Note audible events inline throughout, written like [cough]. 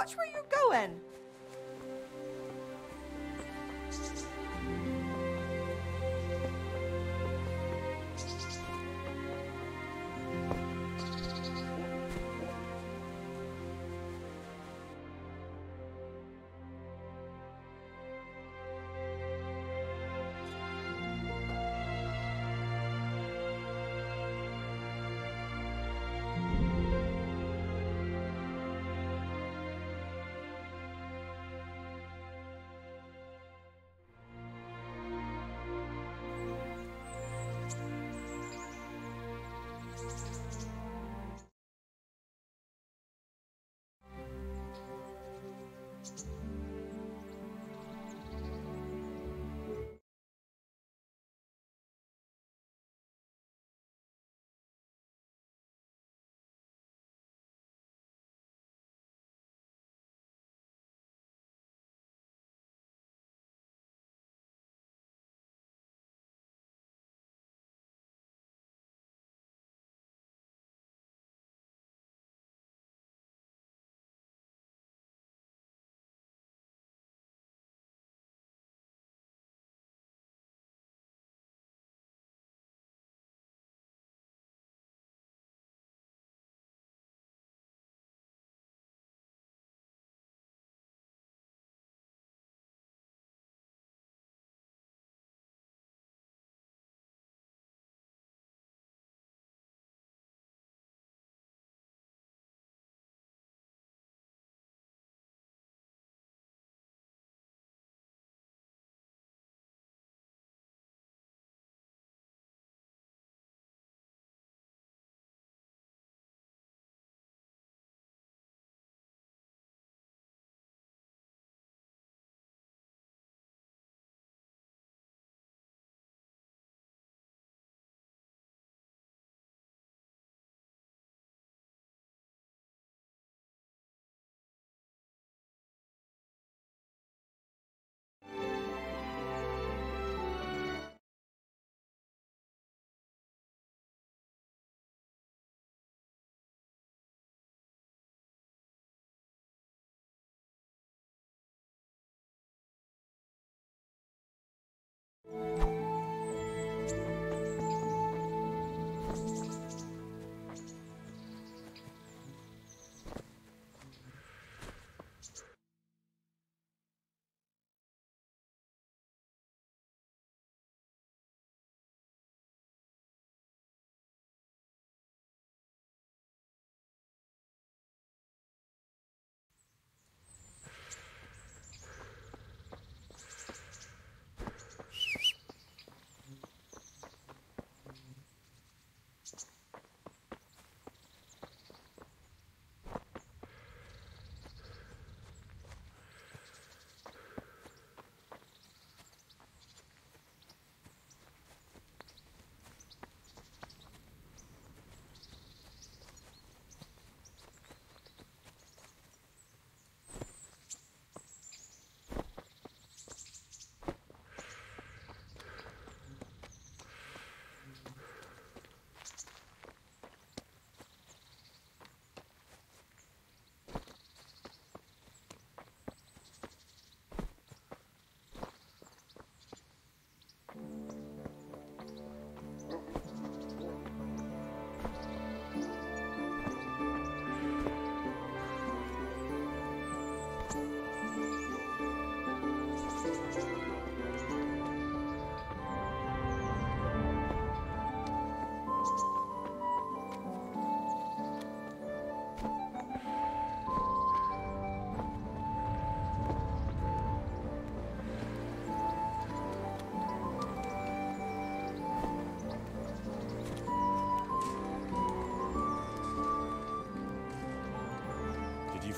watch where you're going.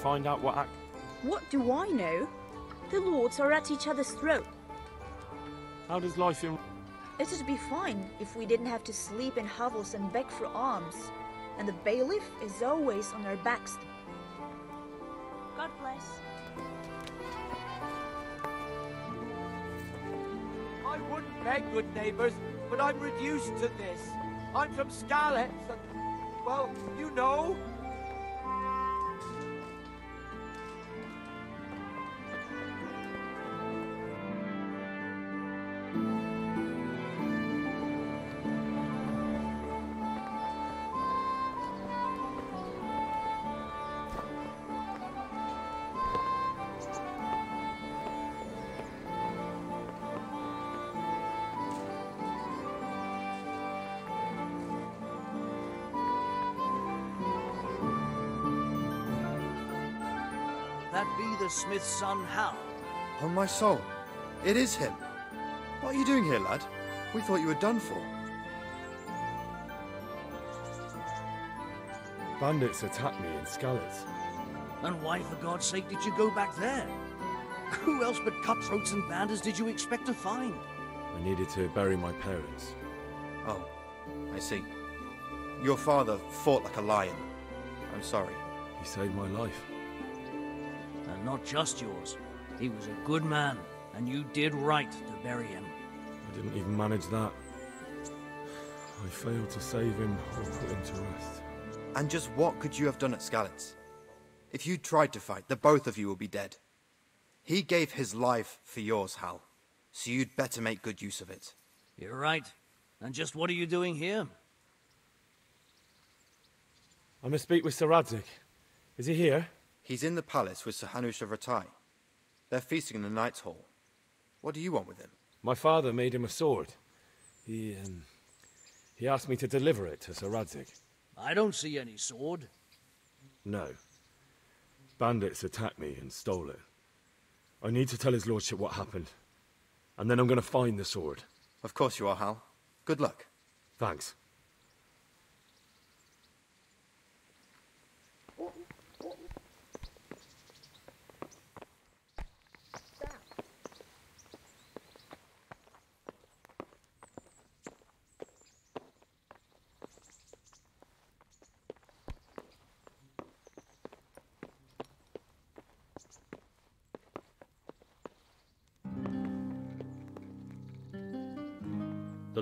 Find out what ac- What do I know? The lords are at each other's throat. How does life in It'd be fine if we didn't have to sleep in hovels and beg for alms. And the bailiff is always on our backs. God bless. I wouldn't beg, good neighbours, but I'm reduced to this. I'm from Skalitz, and, well, you know. The smith's son, Hal? On my soul, it is him. What are you doing here, lad? We thought you were done for. Bandits attacked me in Skalitz. And why, for God's sake, did you go back there? Who else but cutthroats and bandits did you expect to find? I needed to bury my parents. Oh, I see. Your father fought like a lion. I'm sorry. He saved my life. And not just yours. He was a good man, and you did right to bury him. I didn't even manage that. I failed to save him or put him to rest. And just what could you have done at Skalitz? If you tried to fight, the both of you will be dead. He gave his life for yours, Hal. So you'd better make good use of it. You're right. And just what are you doing here? I must speak with Sir Radzig. Is he here? He's in the palace with Sir Hanush of Rattay. They're feasting in the Knight's Hall. What do you want with him? My father made him a sword. He, um, he asked me to deliver it to Sir Radzig. I don't see any sword. No. Bandits attacked me and stole it. I need to tell his lordship what happened. And then I'm going to find the sword. Of course you are, Hal. Good luck. Thanks.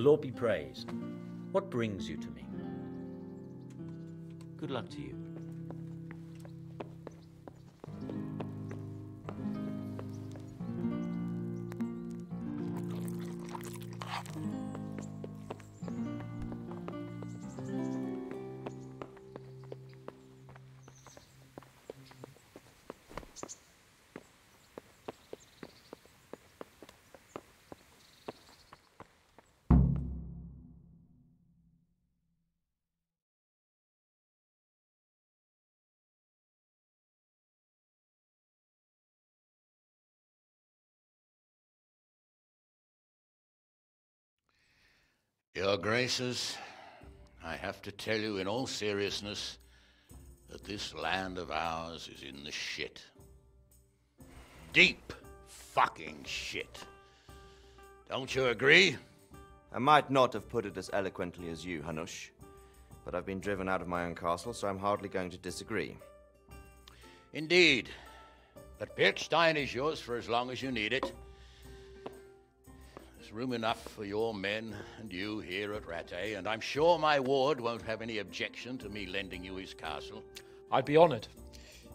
The Lord be praised. What brings you to me? Good luck to you. Your Graces, I have to tell you in all seriousness that this land of ours is in the shit. Deep fucking shit. Don't you agree? I might not have put it as eloquently as you, Hanush, but I've been driven out of my own castle, so I'm hardly going to disagree. Indeed. But Pirkstein is yours for as long as you need it. There's room enough for your men and you here at Rattay, and I'm sure my ward won't have any objection to me lending you his castle. I'd be honored.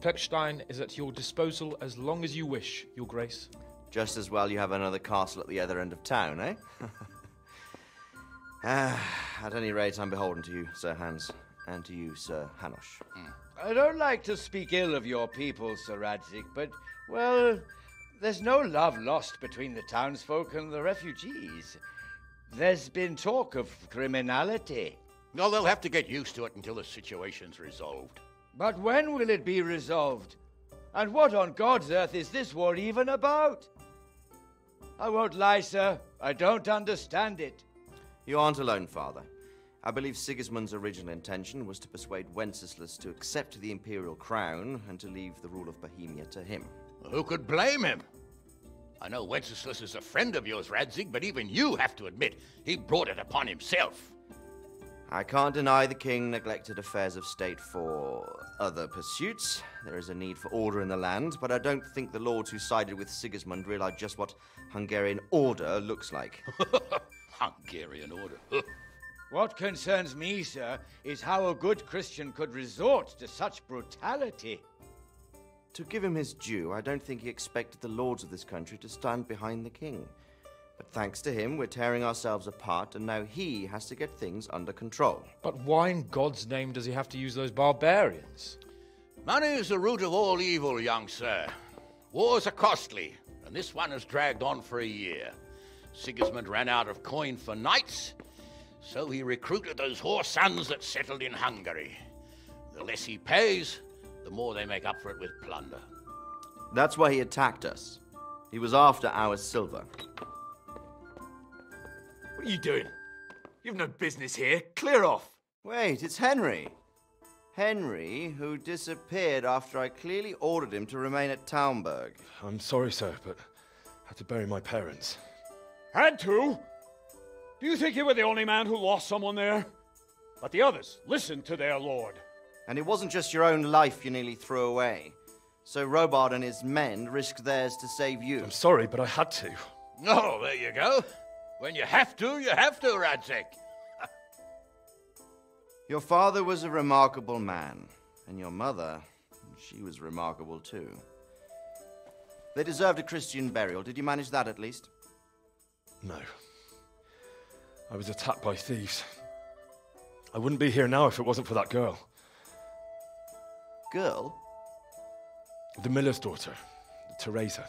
Pirkstein is at your disposal as long as you wish, Your Grace. Just as well you have another castle at the other end of town, eh? [laughs] ah, at any rate, I'm beholden to you, Sir Hans, and to you, Sir Hanush. I don't like to speak ill of your people, Sir Radzig, but, well, there's no love lost between the townsfolk and the refugees. There's been talk of criminality. No, they'll have to get used to it until the situation's resolved. But when will it be resolved? And what on God's earth is this war even about? I won't lie, sir. I don't understand it. You aren't alone, Father. I believe Sigismund's original intention was to persuade Wenceslas to accept the imperial crown and to leave the rule of Bohemia to him. Who could blame him? I know Wenceslas is a friend of yours, Radzig, but even you have to admit he brought it upon himself. I can't deny the king neglected affairs of state for other pursuits. There is a need for order in the land, but I don't think the lords who sided with Sigismund realized just what Hungarian order looks like. [laughs] Hungarian order. [laughs] What concerns me, sir, is how a good Christian could resort to such brutality. To give him his due, I don't think he expected the lords of this country to stand behind the king. But thanks to him, we're tearing ourselves apart, and now he has to get things under control. But why in God's name does he have to use those barbarians? Money is the root of all evil, young sir. Wars are costly, and this one has dragged on for a year. Sigismund ran out of coin for knights, so he recruited those whore sons that settled in Hungary. The less he pays, the more they make up for it with plunder. That's why he attacked us. He was after our silver. What are you doing? You've no business here. Clear off. Wait, it's Henry. Henry, who disappeared after I clearly ordered him to remain at Talmberg. I'm sorry, sir, but I had to bury my parents. Had to? Do you think you were the only man who lost someone there? But the others listened to their lord. And it wasn't just your own life you nearly threw away. So Robard and his men risked theirs to save you. I'm sorry, but I had to. Oh, there you go. When you have to, you have to, Radzig. [laughs] Your father was a remarkable man, and your mother, she was remarkable too. They deserved a Christian burial. Did you manage that at least? No. I was attacked by thieves. I wouldn't be here now if it wasn't for that girl. Girl? The miller's daughter, Theresa.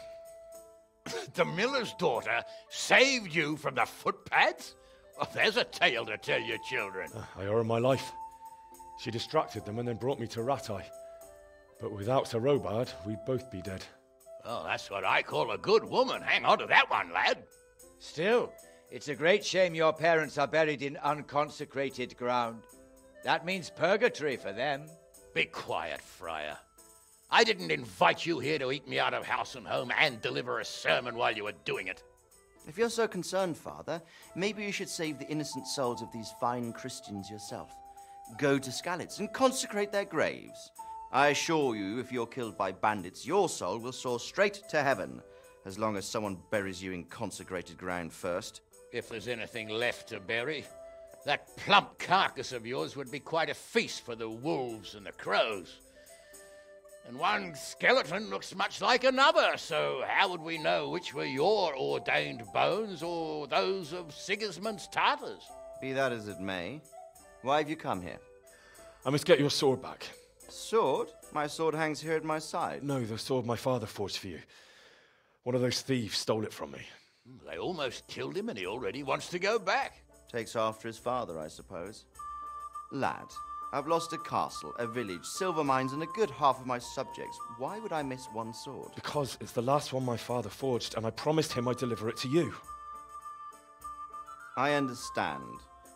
[laughs] the miller's daughter saved you from the footpads? Well, there's a tale to tell your children. Ah, I owe her my life. She distracted them and then brought me to Rattay. But without Sir Robard, we'd both be dead. Well, that's what I call a good woman. Hang on to that one, lad. Still, it's a great shame your parents are buried in unconsecrated ground. That means purgatory for them. Be quiet, Friar. I didn't invite you here to eat me out of house and home and deliver a sermon while you were doing it. If you're so concerned, Father, maybe you should save the innocent souls of these fine Christians yourself. Go to Skalitz and consecrate their graves. I assure you, if you're killed by bandits, your soul will soar straight to heaven, as long as someone buries you in consecrated ground first. If there's anything left to bury, that plump carcass of yours would be quite a feast for the wolves and the crows. And one skeleton looks much like another, so how would we know which were your ordained bones or those of Sigismund's Tartars? Be that as it may, why have you come here? I must get your sword back. Sword? My sword hangs here at my side. No, the sword my father forged for you. One of those thieves stole it from me. They almost killed him and he already wants to go back. Takes after his father, I suppose. Lad, I've lost a castle, a village, silver mines, and a good half of my subjects. Why would I miss one sword? Because it's the last one my father forged, and I promised him I'd deliver it to you. I understand.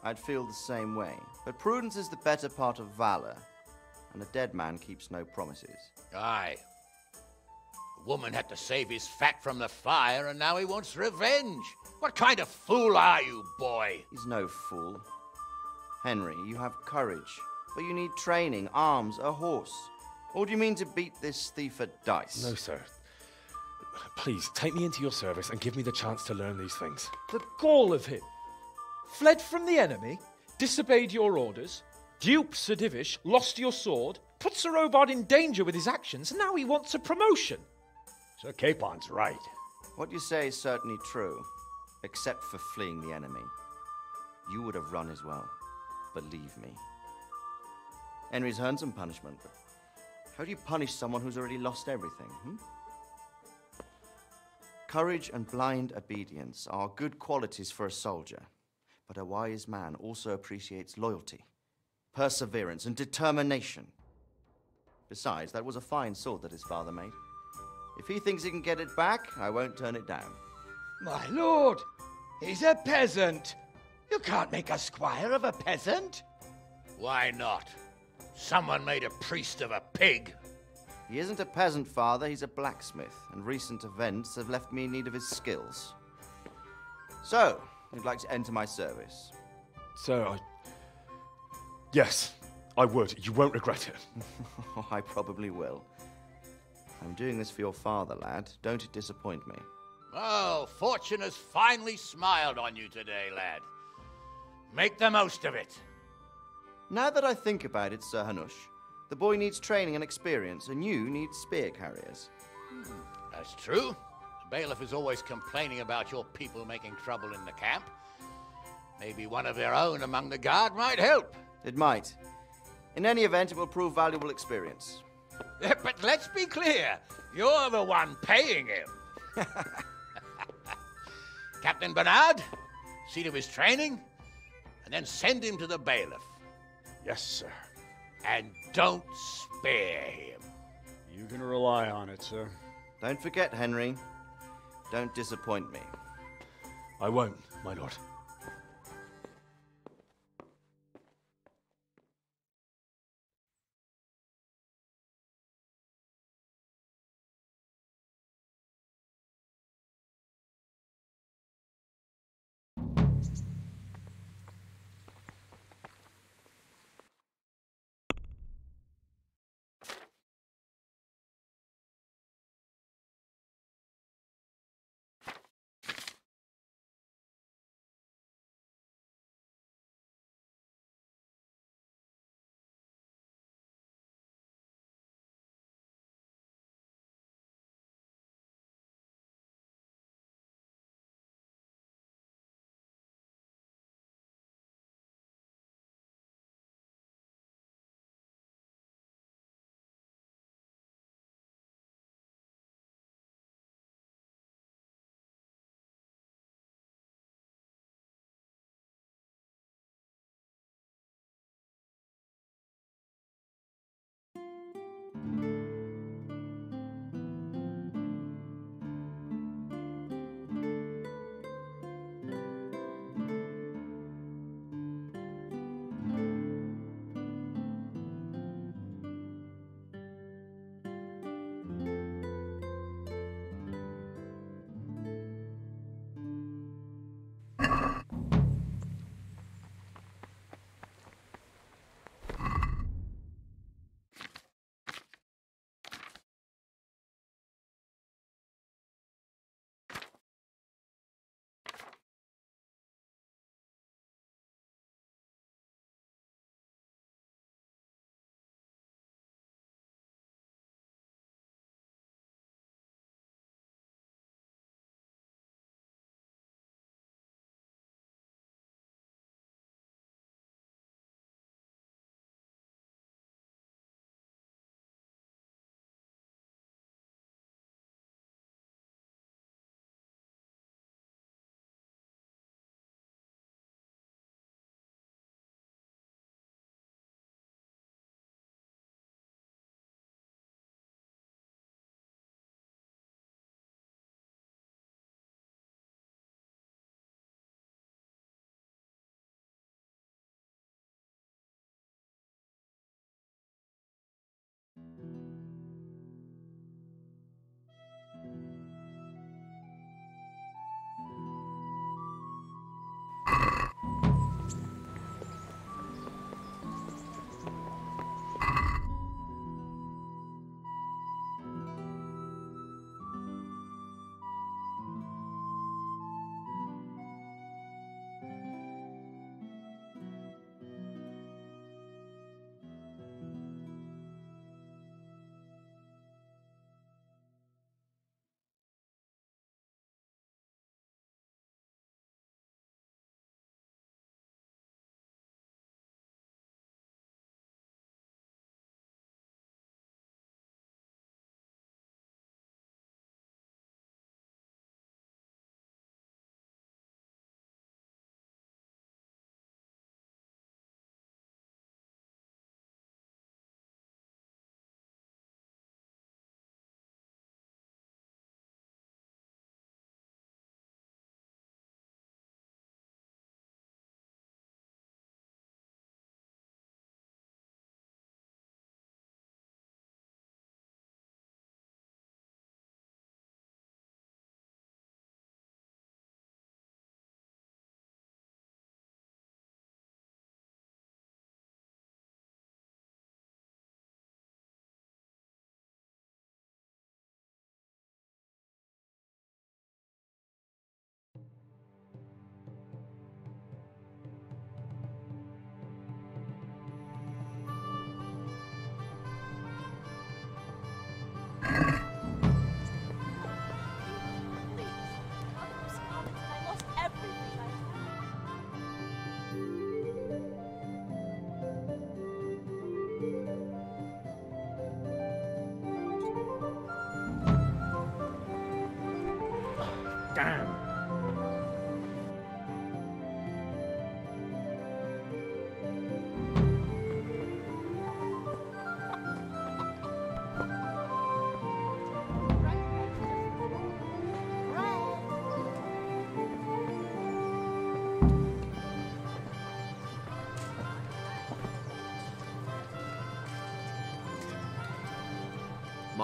I'd feel the same way. But prudence is the better part of valor, and a dead man keeps no promises. Aye. The woman had to save his fat from the fire, and now he wants revenge. What kind of fool are you, boy? He's no fool. Henry, you have courage, but you need training, arms, a horse. Or do you mean to beat this thief at dice? No, sir. Please, take me into your service and give me the chance to learn these things. The gall of him. Fled from the enemy, disobeyed your orders, duped Sir Divish, lost your sword, put Sir Robard in danger with his actions, and now he wants a promotion. Sir Capon's right. What you say is certainly true, except for fleeing the enemy. You would have run as well. Believe me. Henry's earned some punishment, but how do you punish someone who's already lost everything? Hmm? Courage and blind obedience are good qualities for a soldier, but a wise man also appreciates loyalty, perseverance, and determination. Besides, that was a fine sword that his father made. If he thinks he can get it back, I won't turn it down. My lord, he's a peasant. You can't make a squire of a peasant. Why not? Someone made a priest of a pig. He isn't a peasant, father, he's a blacksmith, and recent events have left me in need of his skills. So, you'd like to enter my service? Sir, I. Yes, I would. You won't regret it. [laughs] I probably will. I'm doing this for your father, lad. Don't it disappoint me. Oh, fortune has finally smiled on you today, lad. Make the most of it. Now that I think about it, Sir Hanush, the boy needs training and experience, and you need spear carriers. That's true. The bailiff is always complaining about your people making trouble in the camp. Maybe one of their own among the guard might help. It might. In any event, it will prove valuable experience. Eh, but let's be clear you're the one paying him. [laughs] Captain Bernard, see to his training, and then send him to the bailiff. Yes, sir. And don't spare him. You can rely on it, sir. Don't forget, Henry. Don't disappoint me. I won't, my lord.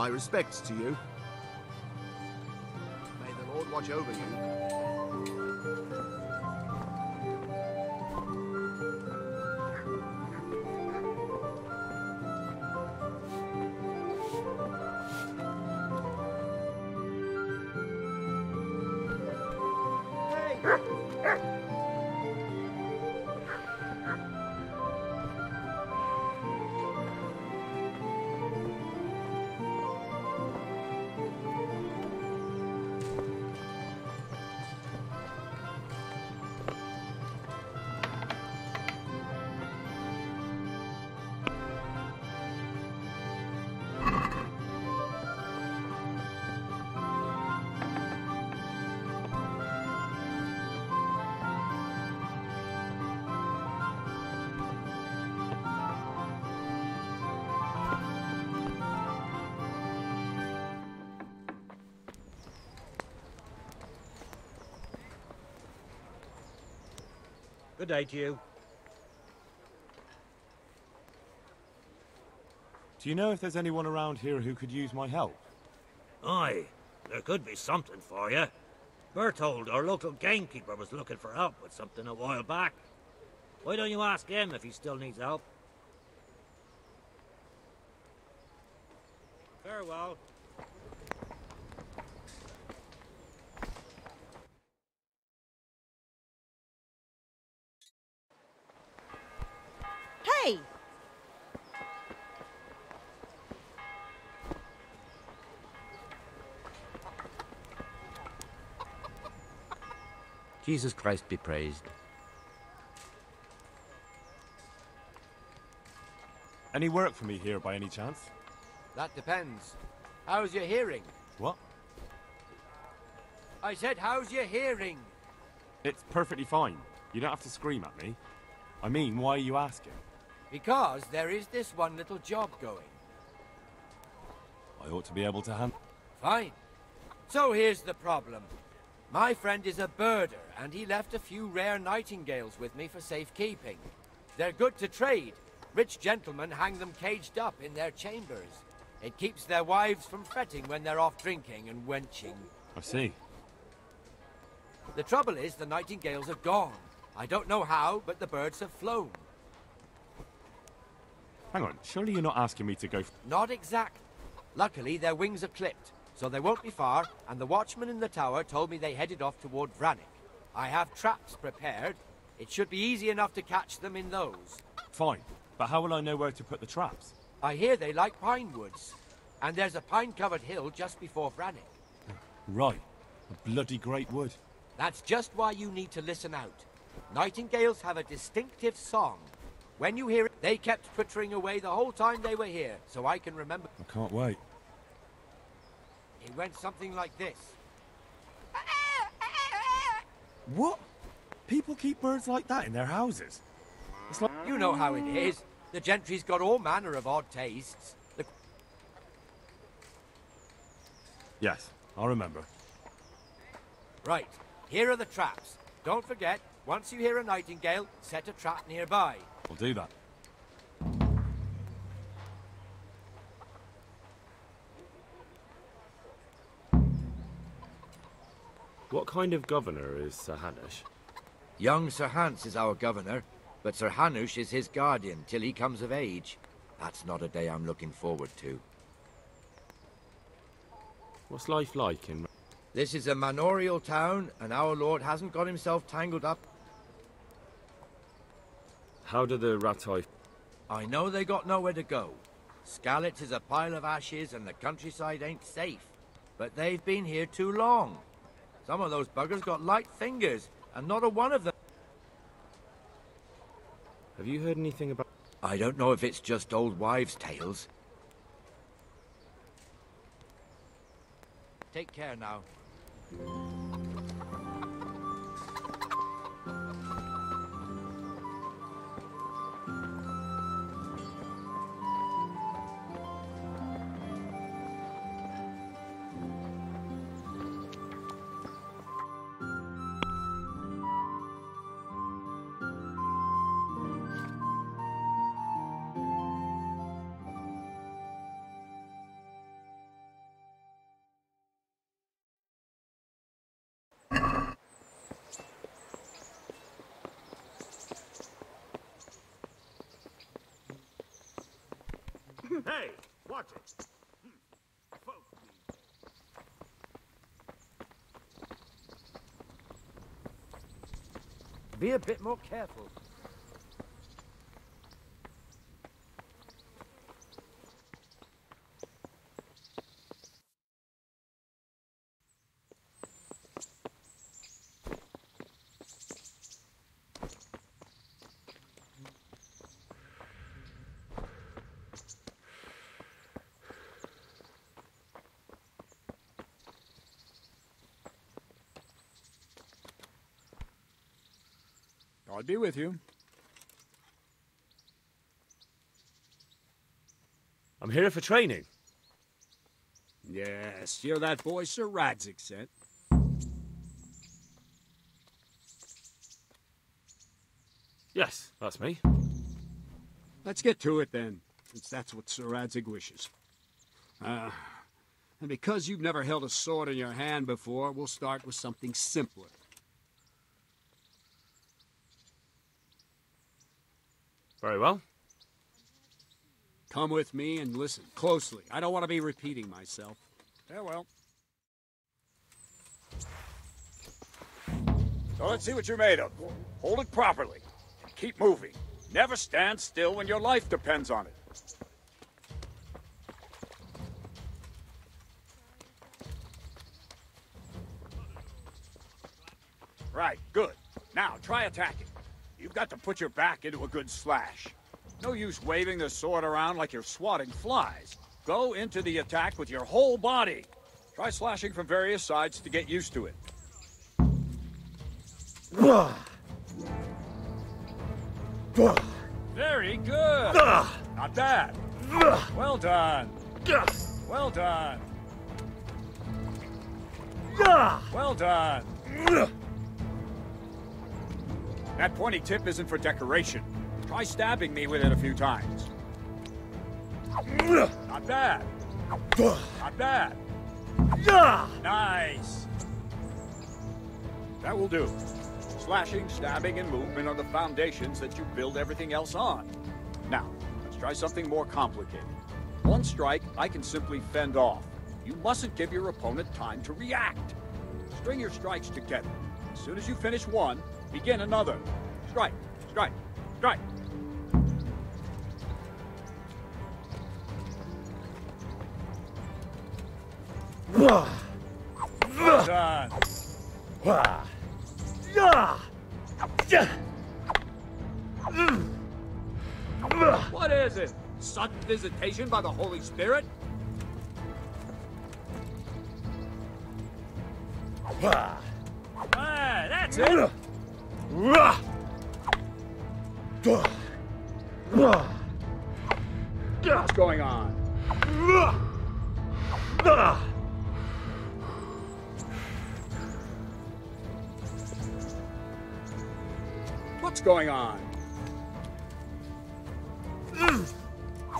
My respects to you. May the Lord watch over you. Good day to you. Do you know if there's anyone around here who could use my help? Aye, there could be something for you. Berthold, our local gamekeeper, was looking for help with something a while back. Why don't you ask him if he still needs help? Farewell. Jesus Christ be praised. Any work for me here by any chance? That depends. How's your hearing? What? I said, how's your hearing? It's perfectly fine. You don't have to scream at me. I mean, why are you asking? Because there is this one little job going. I ought to be able to handle. Fine. So here's the problem. My friend is a birder, and he left a few rare nightingales with me for safekeeping. They're good to trade. Rich gentlemen hang them caged up in their chambers. It keeps their wives from fretting when they're off drinking and wenching. I see. The trouble is, the nightingales are gone. I don't know how, but the birds have flown. Hang on, surely you're not asking me to go. Not exact. Luckily, their wings are clipped, so they won't be far, and the watchman in the tower told me they headed off toward Vranik. I have traps prepared. It should be easy enough to catch them in those. Fine, but how will I know where to put the traps? I hear they like pine woods, and there's a pine-covered hill just before Vranik. Right, a bloody great wood. That's just why you need to listen out. Nightingales have a distinctive song. When you hear it, they kept twittering away the whole time they were here, so I can remember. I can't wait. It went something like this. What? People keep birds like that in their houses? It's like You know how it is. The gentry's got all manner of odd tastes. The... Yes, I'll remember. Right, here are the traps. Don't forget, once you hear a nightingale, set a trap nearby. We'll do that. What kind of governor is Sir Hanush? Young Sir Hans is our governor, but Sir Hanush is his guardian till he comes of age. That's not a day I'm looking forward to. What's life like in... This is a manorial town, and our lord hasn't got himself tangled up. How do the Rattay... I know they got nowhere to go. Skalitz is a pile of ashes, and the countryside ain't safe. But they've been here too long. Some of those buggers got light fingers, and not a one of them... Have you heard anything about... I don't know if it's just old wives' tales. Take care now. Hey, watch it. Hmm. Be a bit more careful. God be with you. I'm here for training. Yes, you're that boy Sir Radzig sent. Yes, that's me. Let's get to it then, since that's what Sir Radzig wishes. Uh, and because you've never held a sword in your hand before, we'll start with something simpler. Very well. Come with me and listen closely. I don't want to be repeating myself. Farewell. So let's see what you're made of. Hold it properly. And keep moving. Never stand still when your life depends on it. Right, good. Now, try attacking. Got to put your back into a good slash. No use waving the sword around like you're swatting flies. Go into the attack with your whole body. Try slashing from various sides to get used to it. Very good. Not bad. Well done. Well done. Well done. That pointy tip isn't for decoration. Try stabbing me with it a few times. Not bad. Not bad. Nice. That will do. Slashing, stabbing, and movement are the foundations that you build everything else on. Now, let's try something more complicated. One strike, I can simply fend off. You mustn't give your opponent time to react. String your strikes together. As soon as you finish one, begin another. Strike, strike, strike. Well done. What is it? Sudden visitation by the Holy Spirit? Ah, that's it. What's going on? What's going on?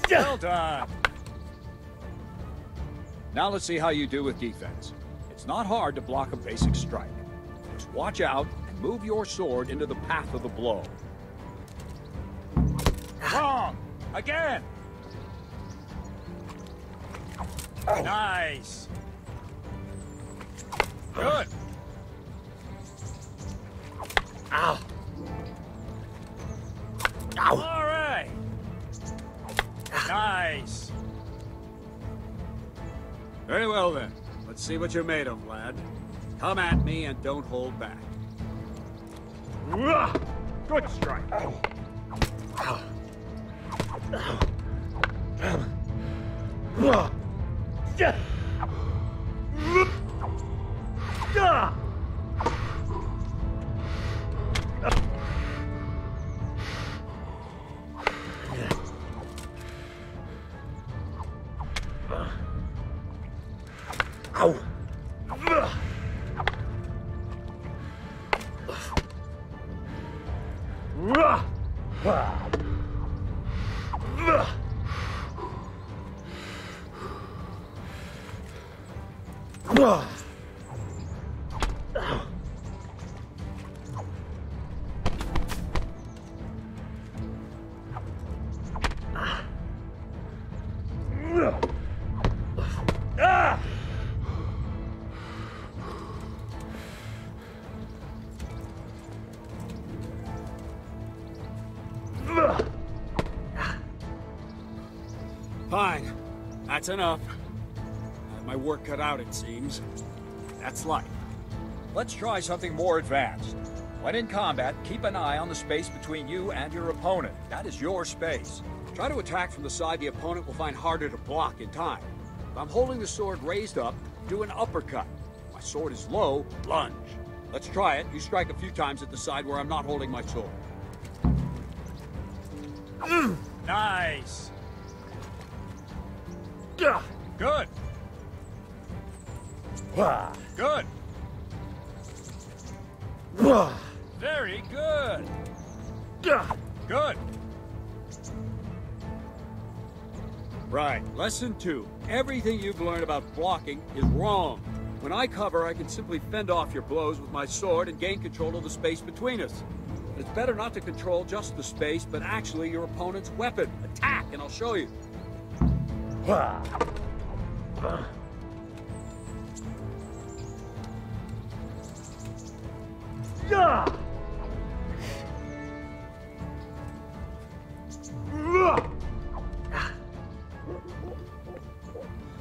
Well done. Now let's see how you do with defense. It's not hard to block a basic strike. Just watch out move your sword into the path of the blow. Wrong! Again! Nice! Good! Ow! Ow! All right! Nice! Very well then. Let's see what you're made of, lad. Come at me and don't hold back. Good strike. Ow! That's enough. My work cut out, it seems. That's life. Let's try something more advanced. When in combat, keep an eye on the space between you and your opponent. That is your space. Try to attack from the side the opponent will find harder to block in time. If I'm holding the sword raised up, do an uppercut. If my sword is low, lunge. Let's try it. You strike a few times at the side where I'm not holding my sword. Mm, Nice. Good. Good. Very good. Good. Right. Lesson two. Everything you've learned about blocking is wrong. When I cover, I can simply fend off your blows with my sword and gain control of the space between us. It's better not to control just the space, but actually your opponent's weapon. Attack, and I'll show you.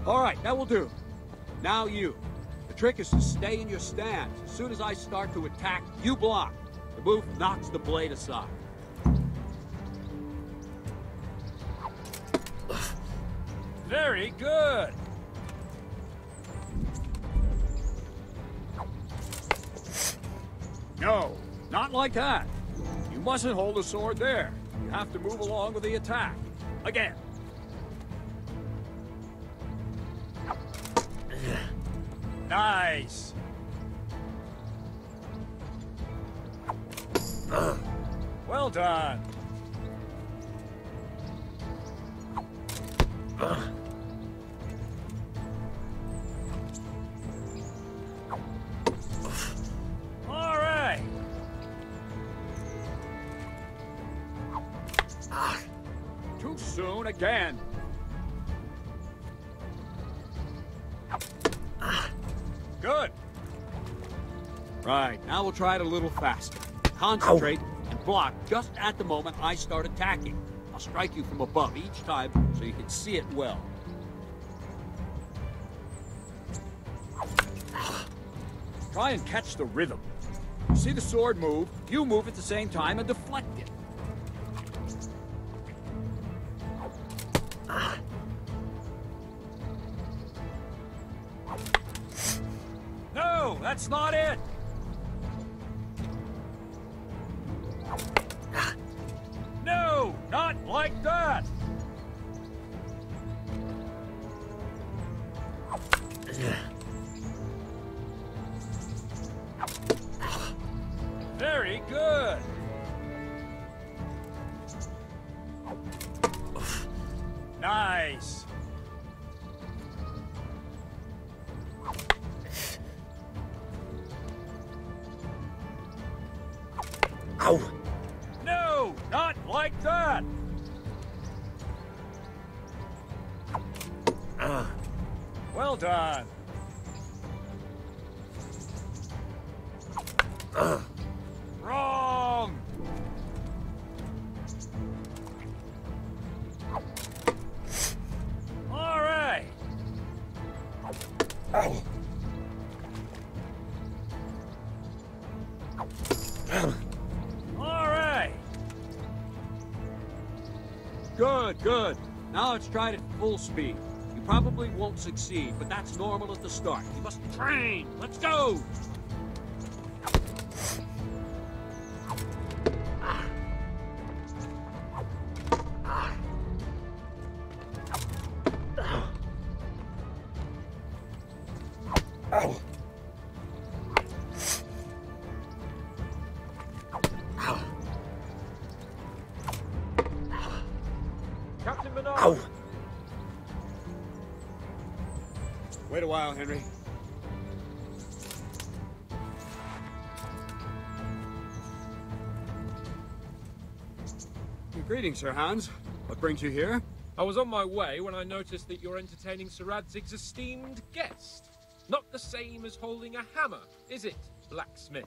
All right, that will do. Now you. The trick is to stay in your stance. As soon as I start to attack, you block. The move knocks the blade aside. Very good. Like that. You mustn't hold the sword there. You have to move along with the attack. Again. Nice. Well done. Try it a little faster. Concentrate and block just at the moment I start attacking. I'll strike you from above each time so you can see it well. Try and catch the rhythm. You see the sword move, you move at the same time and deflect it. No, that's not it. Good. Now let's try it at full speed. You probably won't succeed, but that's normal at the start. You must train. Let's go. Sir Hans. What brings you here? I was on my way when I noticed that you're entertaining Sir Radzig's esteemed guest. Not the same as holding a hammer, is it, blacksmith?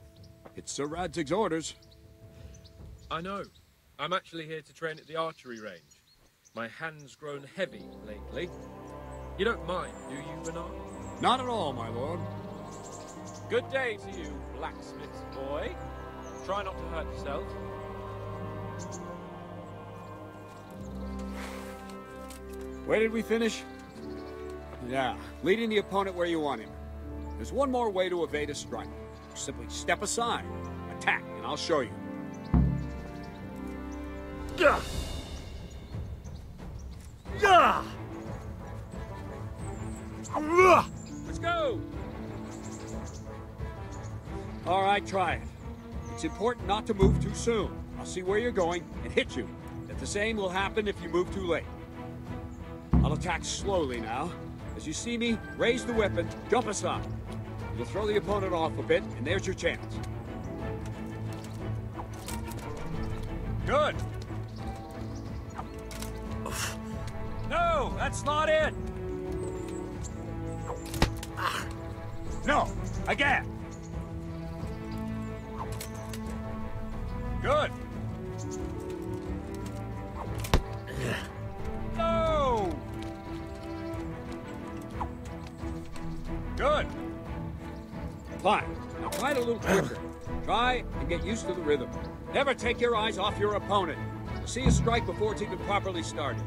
It's Sir Radzig's orders. I know. I'm actually here to train at the archery range. My hand's grown heavy lately. You don't mind, do you, Bernard? Not at all, my lord. Good day to you, blacksmith's boy. Try not to hurt yourself. Where did we finish? Yeah, leading the opponent where you want him. There's one more way to evade a strike. Simply step aside, attack, and I'll show you. Yeah. Yeah. Let's go! All right, try it. It's important not to move too soon. I'll see where you're going and hit you. That the same will happen if you move too late. I'll attack slowly now. As you see me, raise the weapon, jump aside. You'll throw the opponent off a bit, and there's your chance. Good. No, that's not it. No, again. Get used to the rhythm. Never take your eyes off your opponent. See a strike before it's even properly started.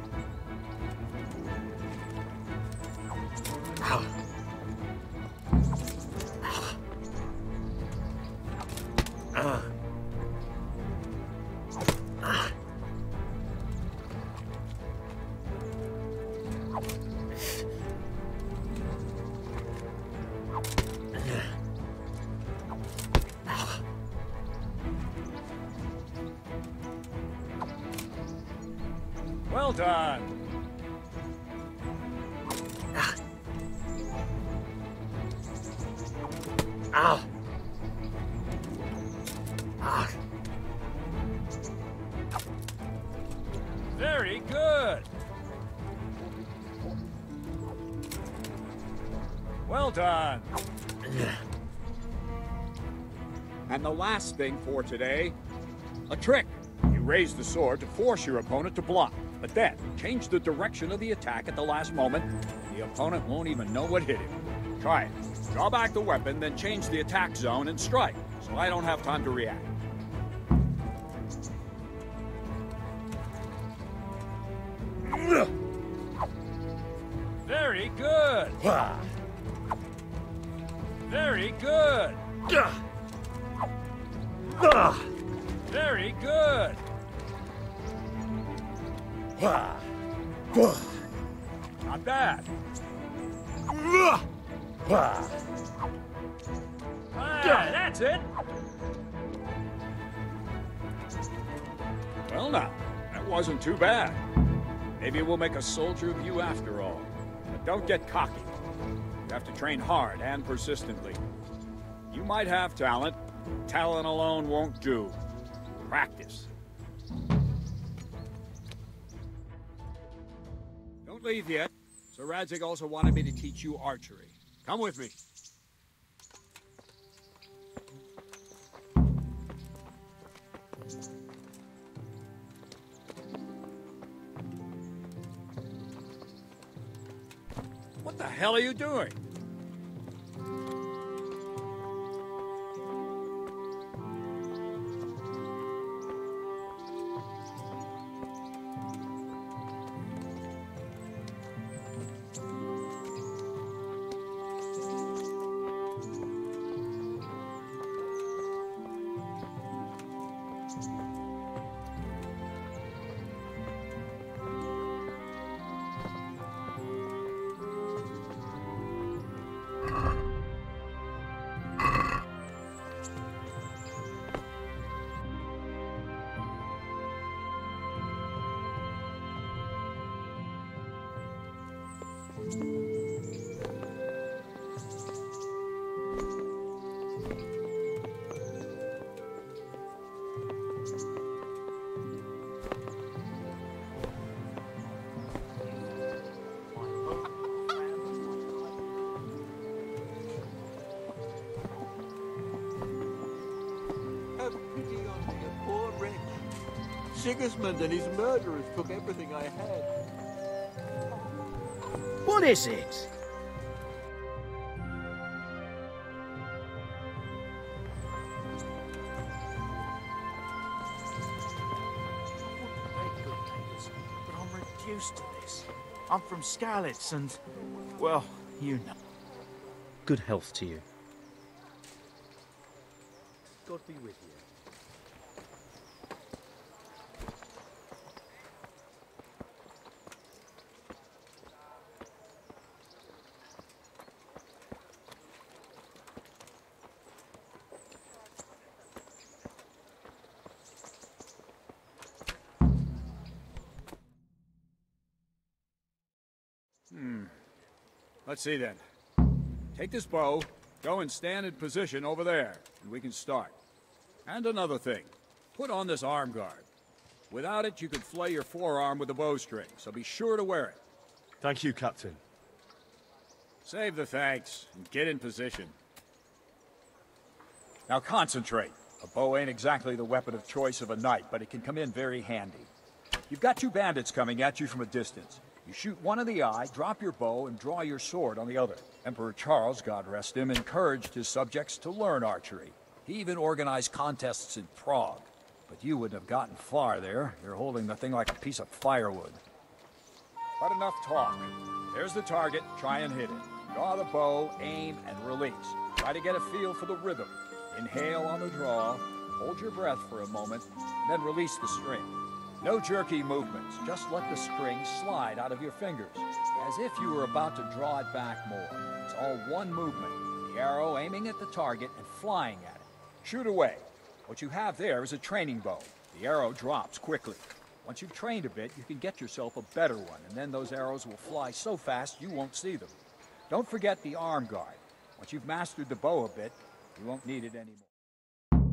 Well done. Ow. Ah. Very good. Well done. And the last thing for today, a trick. You raise the sword to force your opponent to block, but then change the direction of the attack at the last moment. The opponent won't even know what hit him. Try it. Draw back the weapon, then change the attack zone and strike, so I don't have time to react. Wasn't too bad. Maybe we'll make a soldier of you after all. But don't get cocky. You have to train hard and persistently. You might have talent. Talent alone won't do. Practice. Don't leave yet. Sir Radzig also wanted me to teach you archery. Come with me. What the hell are you doing? Sigismund and his murderers took everything I had. What is it? But I'm to this. I'm from Skalitz and, well, you know. Good health to you. God be with you. Let's see then. Take this bow, go and stand in position over there, and we can start. And another thing, put on this arm guard. Without it, you could flay your forearm with a bowstring, so be sure to wear it. Thank you, Captain. Save the thanks, and get in position. Now concentrate. A bow ain't exactly the weapon of choice of a knight, but it can come in very handy. You've got two bandits coming at you from a distance. You shoot one in the eye, drop your bow, and draw your sword on the other. Emperor Charles, God rest him, encouraged his subjects to learn archery. He even organized contests in Prague. But you wouldn't have gotten far there. You're holding the thing like a piece of firewood. But enough talk. There's the target. Try and hit it. Draw the bow, aim, and release. Try to get a feel for the rhythm. Inhale on the draw, hold your breath for a moment, then release the string. No jerky movements, just let the string slide out of your fingers, as if you were about to draw it back more. It's all one movement, the arrow aiming at the target and flying at it. Shoot away. What you have there is a training bow. The arrow drops quickly. Once you've trained a bit, you can get yourself a better one, and then those arrows will fly so fast you won't see them. Don't forget the arm guard. Once you've mastered the bow a bit, you won't need it anymore.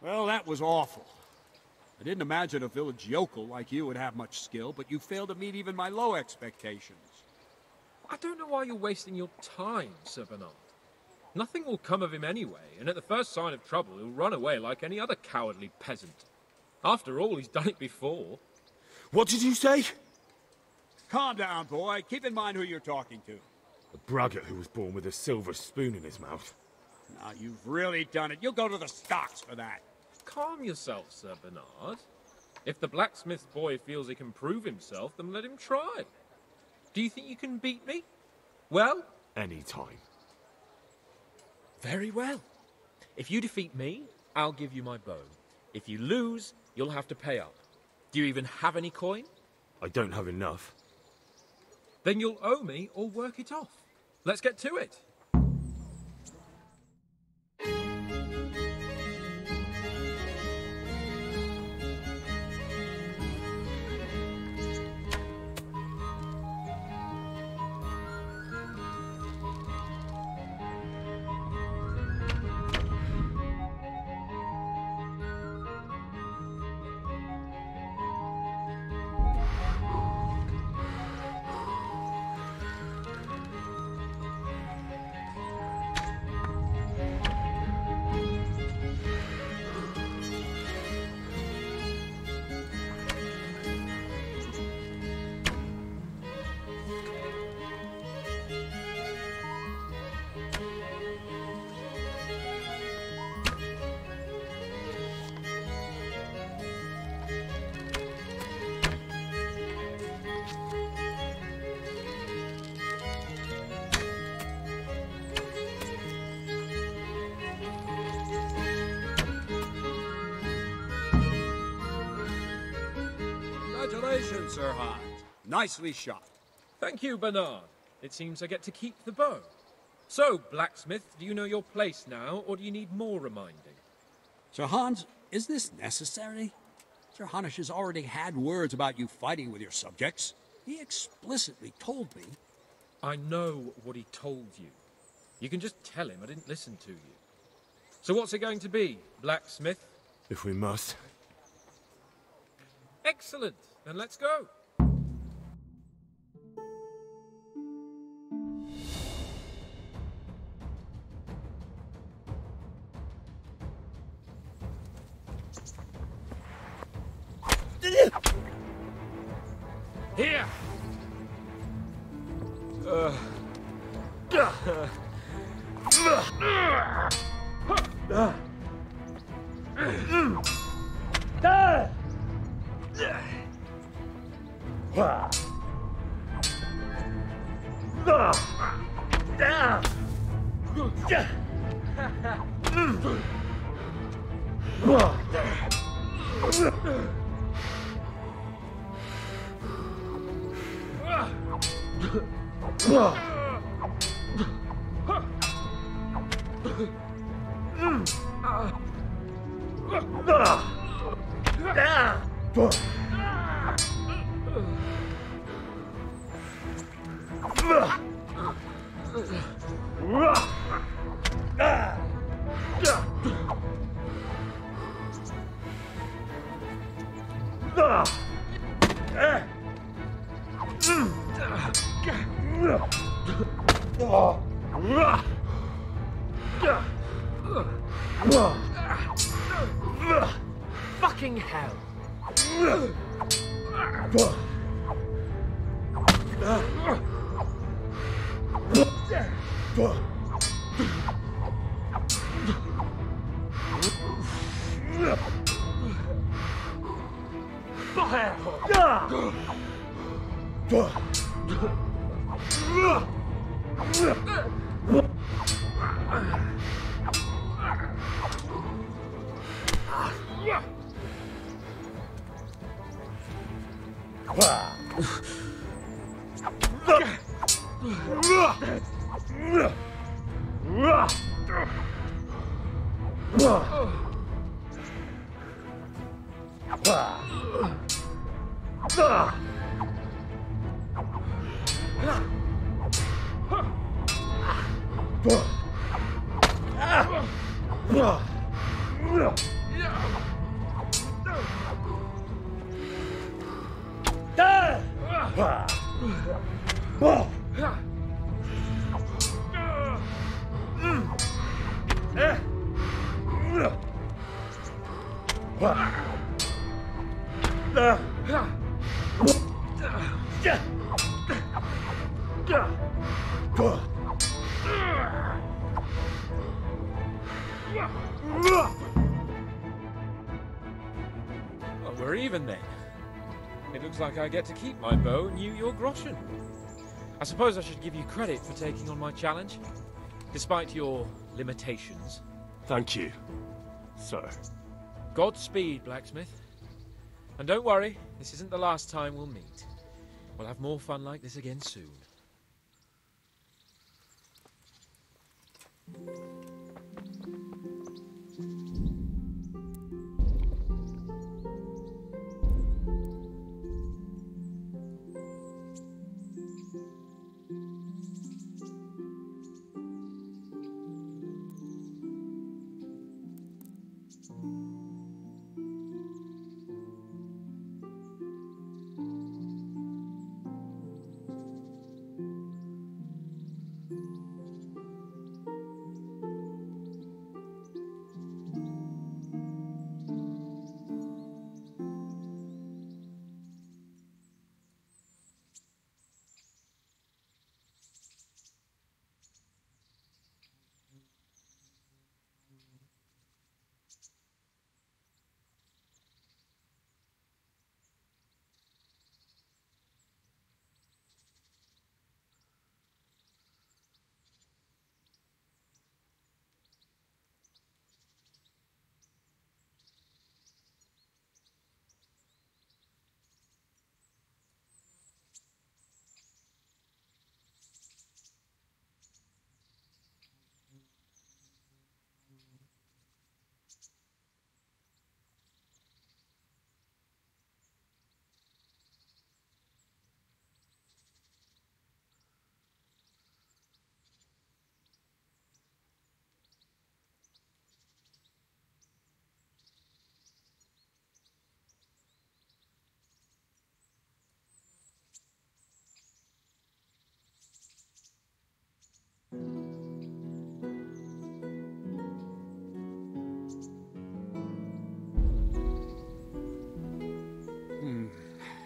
Well, that was awful. I didn't imagine a village yokel like you would have much skill, but you failed to meet even my low expectations. I don't know why you're wasting your time, Sir Bernard. Nothing will come of him anyway, and at the first sign of trouble, he'll run away like any other cowardly peasant. After all, he's done it before. What did you say? Calm down, boy. Keep in mind who you're talking to. A braggart who was born with a silver spoon in his mouth. Now, you've really done it. You'll go to the stocks for that. Calm yourself, Sir Bernard. If the blacksmith's boy feels he can prove himself, then let him try. Do you think you can beat me? Well, Any time. very well. If you defeat me, I'll give you my bow. If you lose, you'll have to pay up. Do you even have any coin? I don't have enough. Then you'll owe me or work it off. Let's get to it. Nicely shot. Thank you, Bernard. It seems I get to keep the bow. So, blacksmith, do you know your place now, or do you need more reminding? Sir Hans, is this necessary? Sir Hanush has already had words about you fighting with your subjects. He explicitly told me. I know what he told you. You can just tell him I didn't listen to you. So what's it going to be, blacksmith? If we must. Excellent. Then let's go. Like I get to keep my bow and you your groschen. I suppose I should give you credit for taking on my challenge, despite your limitations. Thank you, sir. Godspeed, blacksmith. And don't worry, this isn't the last time we'll meet. We'll have more fun like this again soon.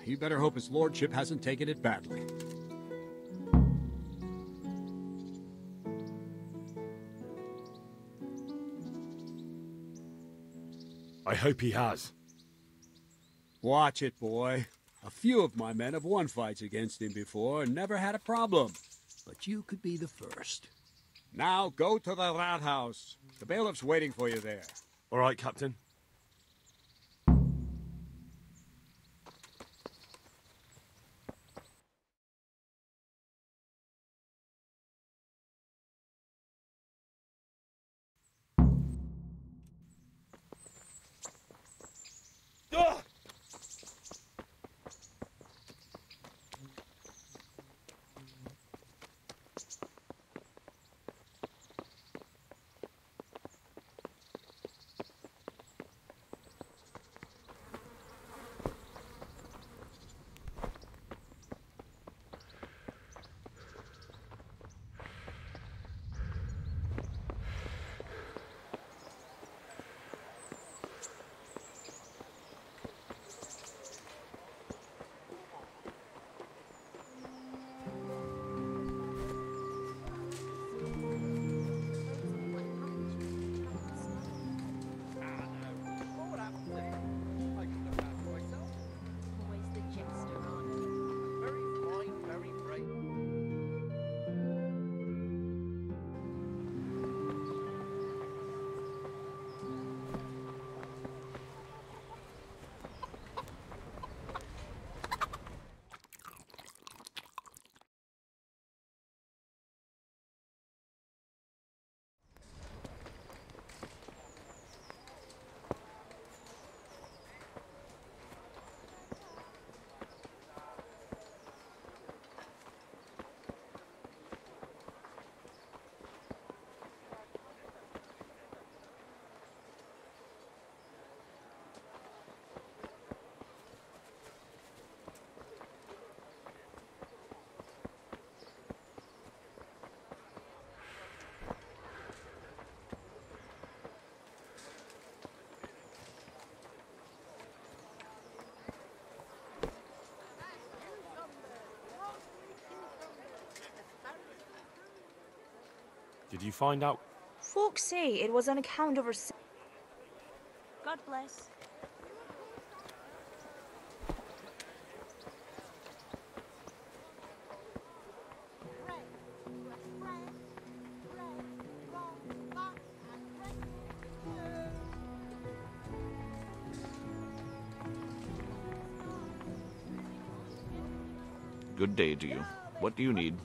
You better hope his lordship hasn't taken it badly. I hope he has. Watch it, boy. A few of my men have won fights against him before and never had a problem. But you could be the first. Now go to the rat house. The bailiff's waiting for you there. All right, Captain. Did you find out? Folks say it was on account of her. sin. God bless. Good day to you. What do you need?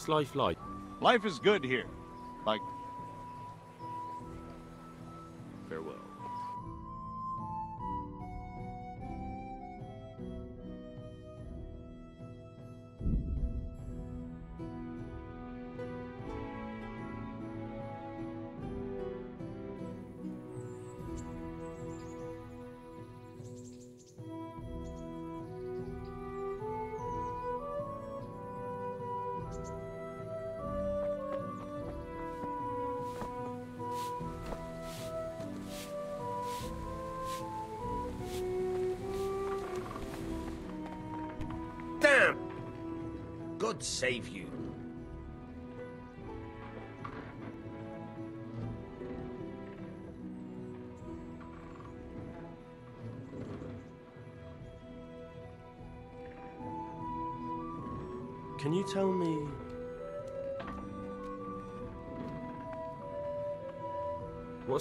What's life like? Life is good here.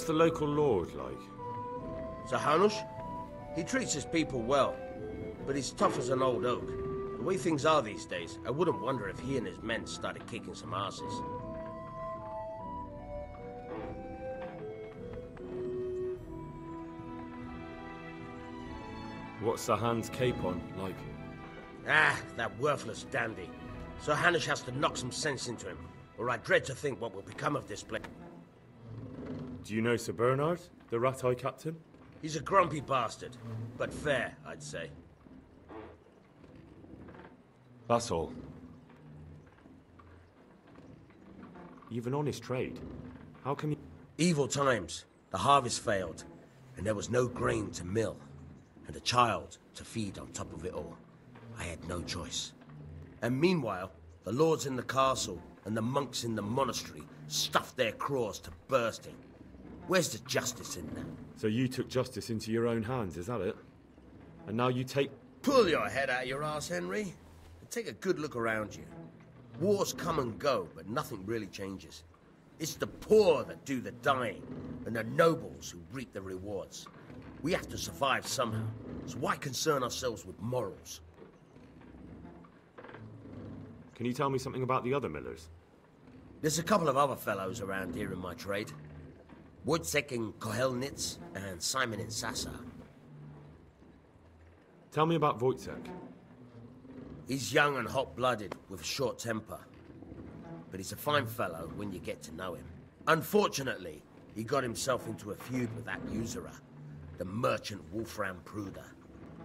The local lord like? Sir Hanush? He treats his people well, but he's tough as an old oak. The way things are these days, I wouldn't wonder if he and his men started kicking some asses. What's the Hans Capon like? Ah, that worthless dandy. Sir Hanush has to knock some sense into him, or I dread to think what will become of this place. Do you know Sir Bernard, the Rattay captain? He's a grumpy bastard, but fair, I'd say. That's all. You've an honest trade. How come you... Evil times. The harvest failed, and there was no grain to mill, and a child to feed on top of it all. I had no choice. And meanwhile, the lords in the castle and the monks in the monastery stuffed their craws to bursting. Where's the justice in that? So you took justice into your own hands, is that it? And now you take. Pull your head out of your ass, Henry, and take a good look around you. Wars come and go, but nothing really changes. It's the poor that do the dying, and the nobles who reap the rewards. We have to survive somehow, so why concern ourselves with morals? Can you tell me something about the other millers? There's a couple of other fellows around here in my trade. Wojciech in Kohelnitz and Simon in Sasau. Tell me about Wojciech. He's young and hot-blooded, with a short temper. But he's a fine fellow when you get to know him. Unfortunately, he got himself into a feud with that usurer, the merchant Wolfram Pruder.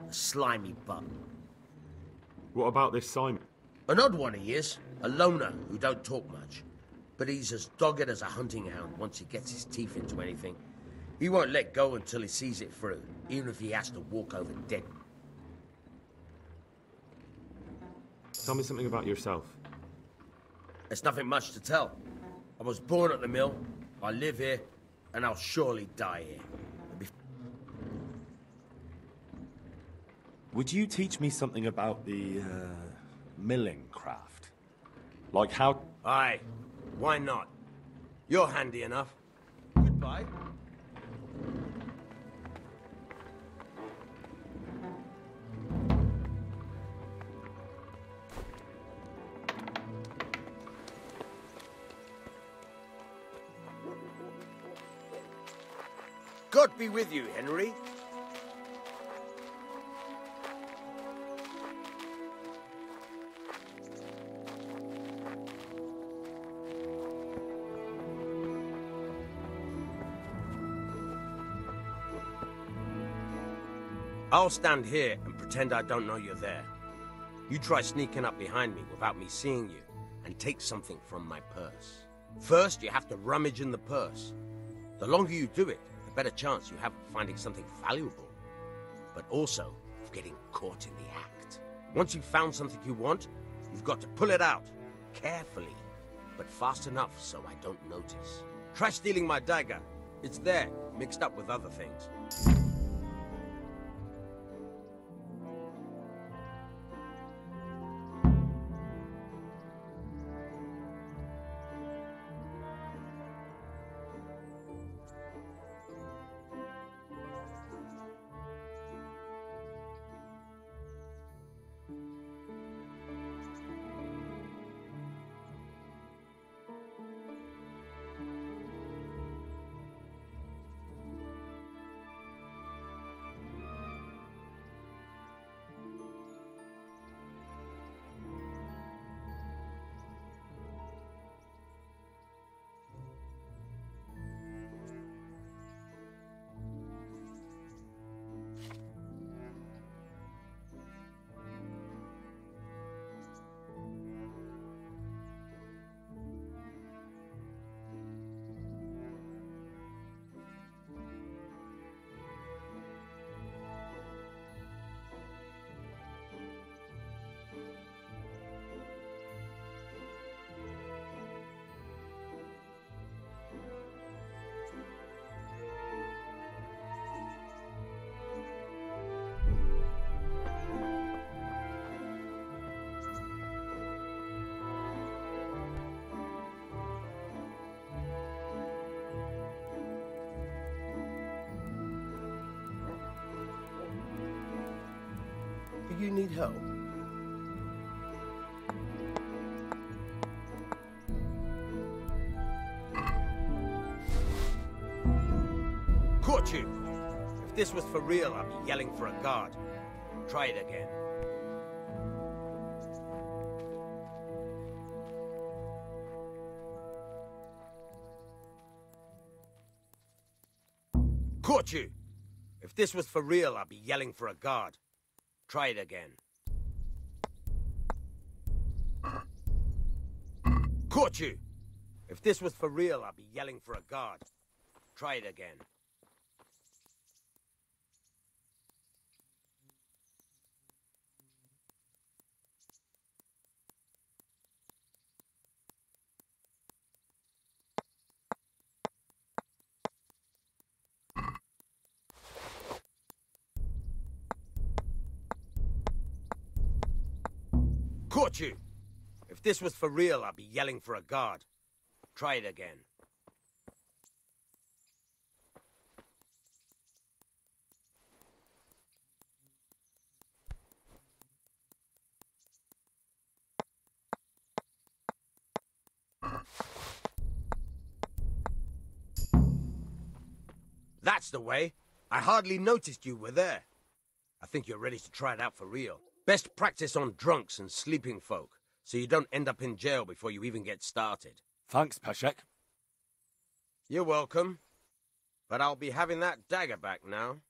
A slimy butt. What about this Simon? An odd one he is. A loner who don't talk much. But he's as dogged as a hunting hound once he gets his teeth into anything. He won't let go until he sees it through, even if he has to walk over dead. Tell me something about yourself. There's nothing much to tell. I was born at the mill, I live here, and I'll surely die here. Would you teach me something about the uh, milling craft? Like how. Aye, why not? You're handy enough. Goodbye. God be with you, Henry. I'll stand here and pretend I don't know you're there. You try sneaking up behind me without me seeing you, and take something from my purse. First, you have to rummage in the purse. The longer you do it, the better chance you have of finding something valuable. But also, of getting caught in the act. Once you've found something you want, you've got to pull it out, carefully, but fast enough so I don't notice. Try stealing my dagger. It's there, mixed up with other things. You need help? Caught you! If this was for real, I'd be yelling for a guard. Try it again. Caught you! If this was for real, I'd be yelling for a guard. Try it again. Caught you! If this was for real, I'd be yelling for a guard. Try it again. Caught you! If this was for real, I'd be yelling for a guard. Try it again. That's the way. I hardly noticed you were there. I think you're ready to try it out for real. Best practice on drunks and sleeping folk, so you don't end up in jail before you even get started. Thanks, Peshek. You're welcome. But I'll be having that dagger back now.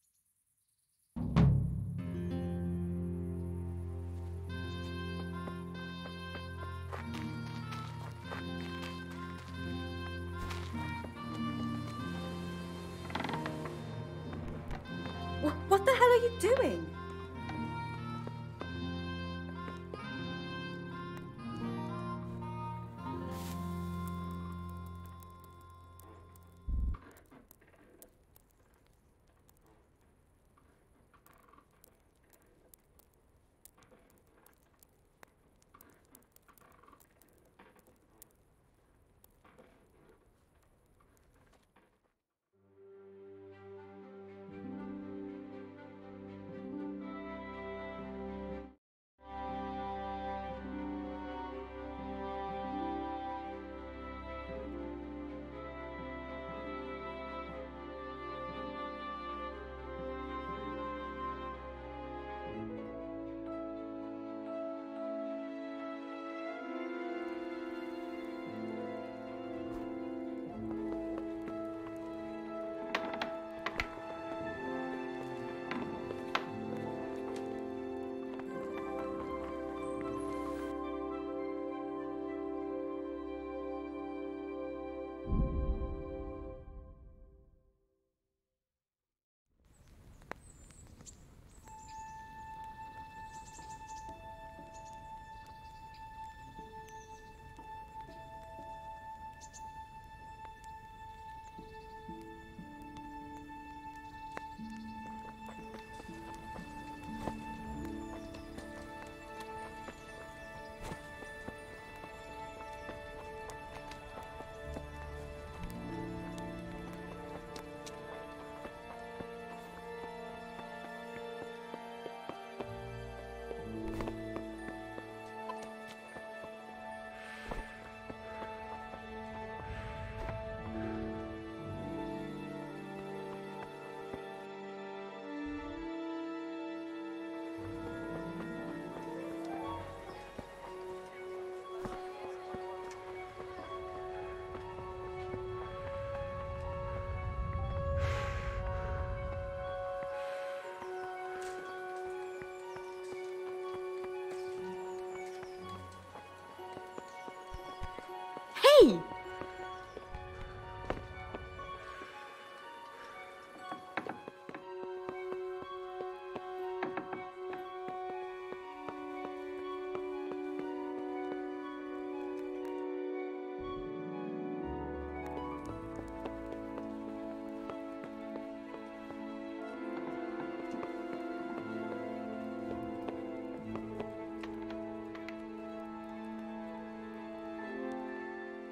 Hey!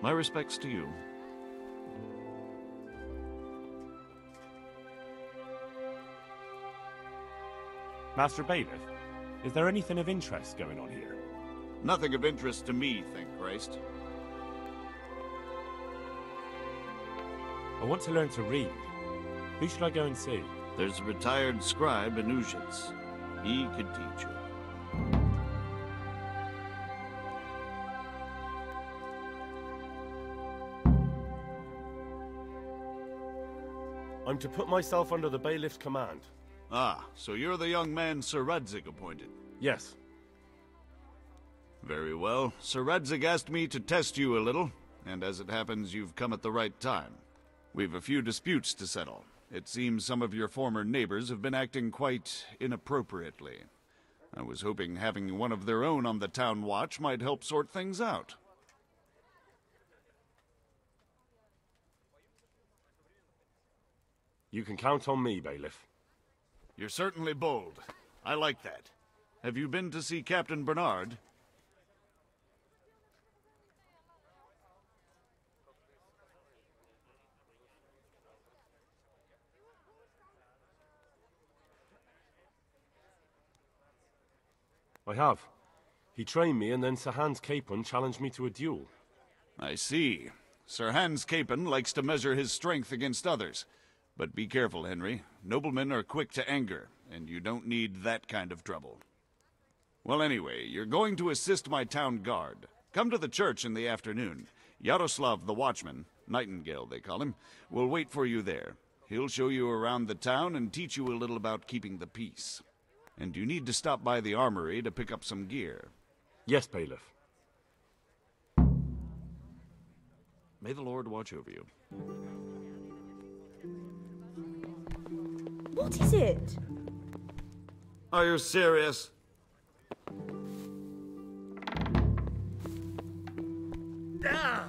My respects to you. Master Bailiff, is there anything of interest going on here? Nothing of interest to me, thank Christ. I want to learn to read. Who should I go and see? There's a retired scribe in Uzhitz. He could teach you. To put myself under the bailiff's command. Ah, so you're the young man Sir Radzig appointed. Yes. Very well. Sir Radzig asked me to test you a little, and as it happens, you've come at the right time. We've a few disputes to settle. It seems some of your former neighbors have been acting quite inappropriately. I was hoping having one of their own on the town watch might help sort things out. You can count on me, Bailiff. You're certainly bold. I like that. Have you been to see Captain Bernard? I have. He trained me, and then Sir Hans Capon challenged me to a duel. I see. Sir Hans Capon likes to measure his strength against others. But be careful, Henry. Noblemen are quick to anger, and you don't need that kind of trouble. Well, anyway, you're going to assist my town guard. Come to the church in the afternoon. Yaroslav the Watchman, Nightingale they call him, will wait for you there. He'll show you around the town and teach you a little about keeping the peace. And you need to stop by the armory to pick up some gear. Yes, Bailiff. May the Lord watch over you. What is it? Are you serious? Ah!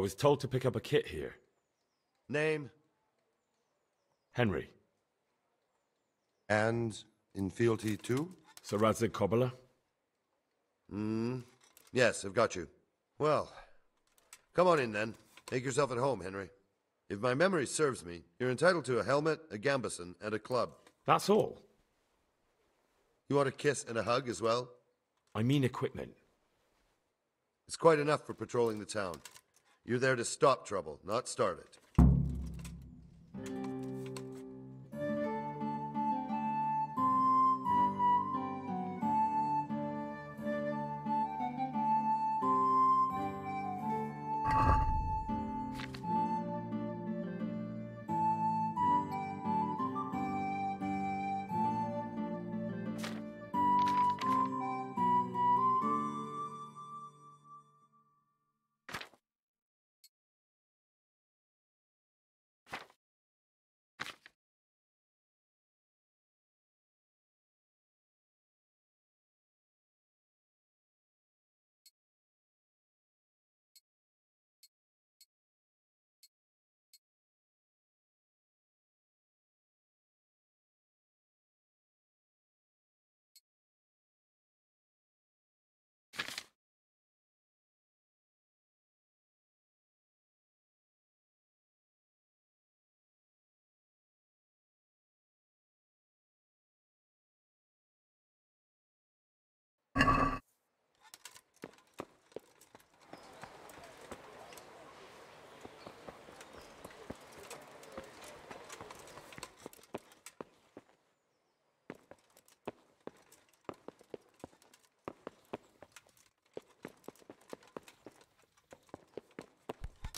I was told to pick up a kit here. Name? Henry. And in fealty too? Sir Radzig Kobyla? Hmm. Yes, I've got you. Well, come on in then. Make yourself at home, Henry. If my memory serves me, you're entitled to a helmet, a gambeson, and a club. That's all. You want a kiss and a hug as well? I mean equipment. It's quite enough for patrolling the town. You're there to stop trouble, not start it.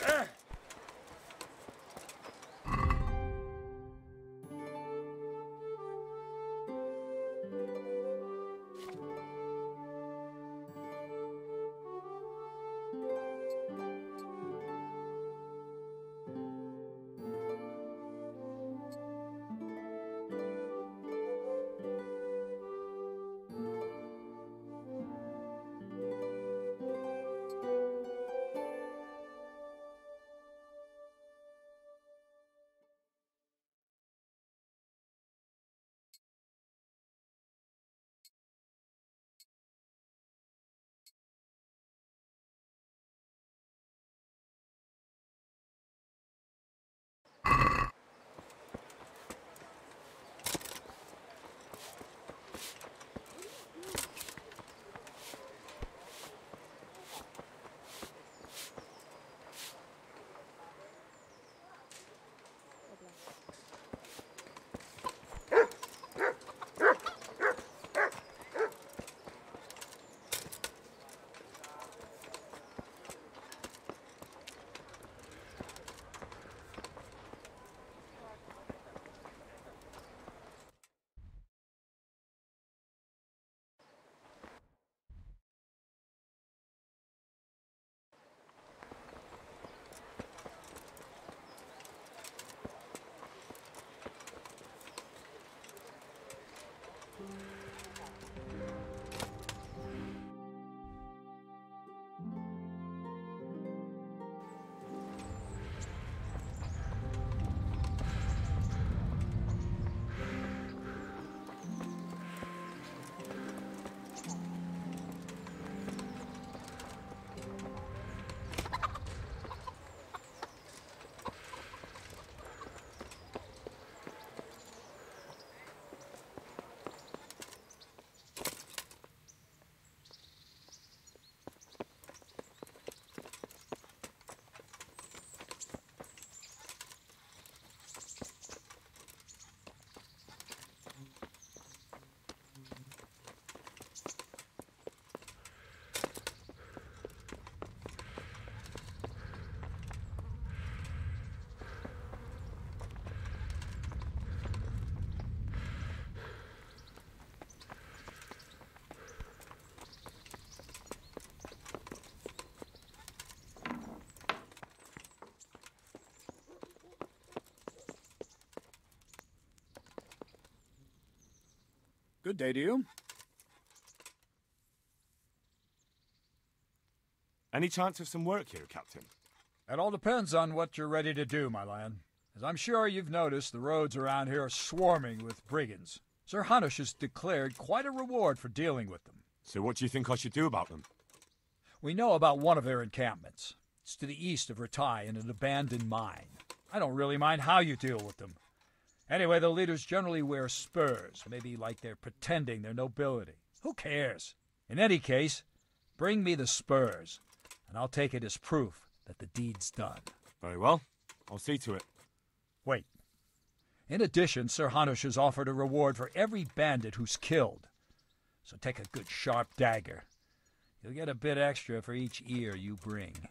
Ugh. Good day to you. Any chance of some work here, Captain? It all depends on what you're ready to do, my lad. As I'm sure you've noticed, the roads around here are swarming with brigands. Sir Hanush has declared quite a reward for dealing with them. So what do you think I should do about them? We know about one of their encampments. It's to the east of Rattay in an abandoned mine. I don't really mind how you deal with them. Anyway, the leaders generally wear spurs, maybe like they're pretending they're nobility. Who cares? In any case, bring me the spurs, and I'll take it as proof that the deed's done. Very well. I'll see to it. Wait. In addition, Sir Hanush has offered a reward for every bandit who's killed. So take a good sharp dagger. You'll get a bit extra for each ear you bring.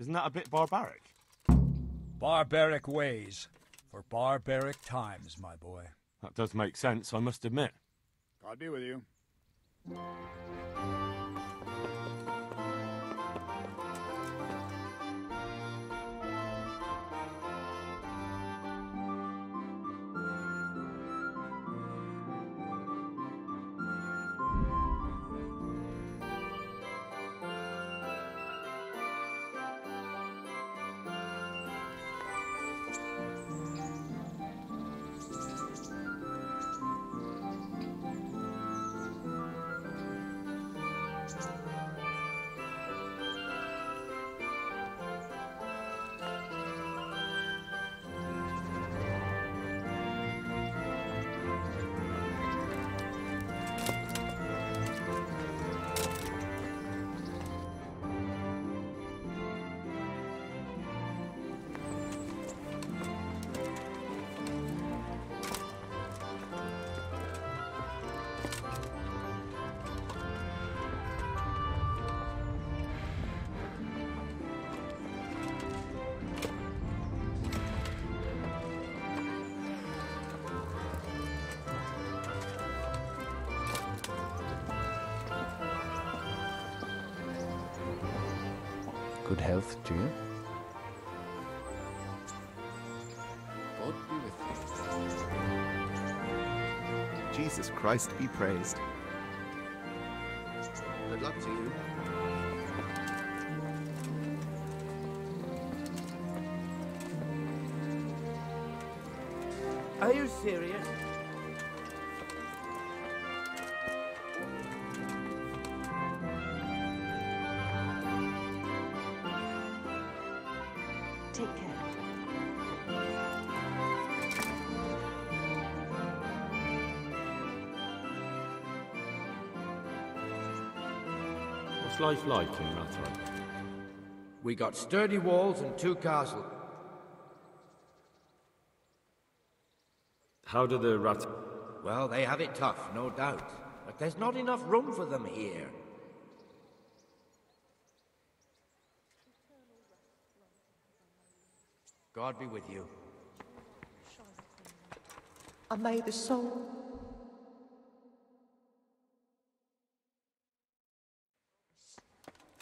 Isn't that a bit barbaric? Barbaric ways for barbaric times, my boy. That does make sense, I must admit. God be with you. Health you. Jesus Christ be praised. Life like in Rattay? We got sturdy walls and two castles. How do the Rat... Well, they have it tough, no doubt. But there's not enough room for them here. God be with you. I made the soul.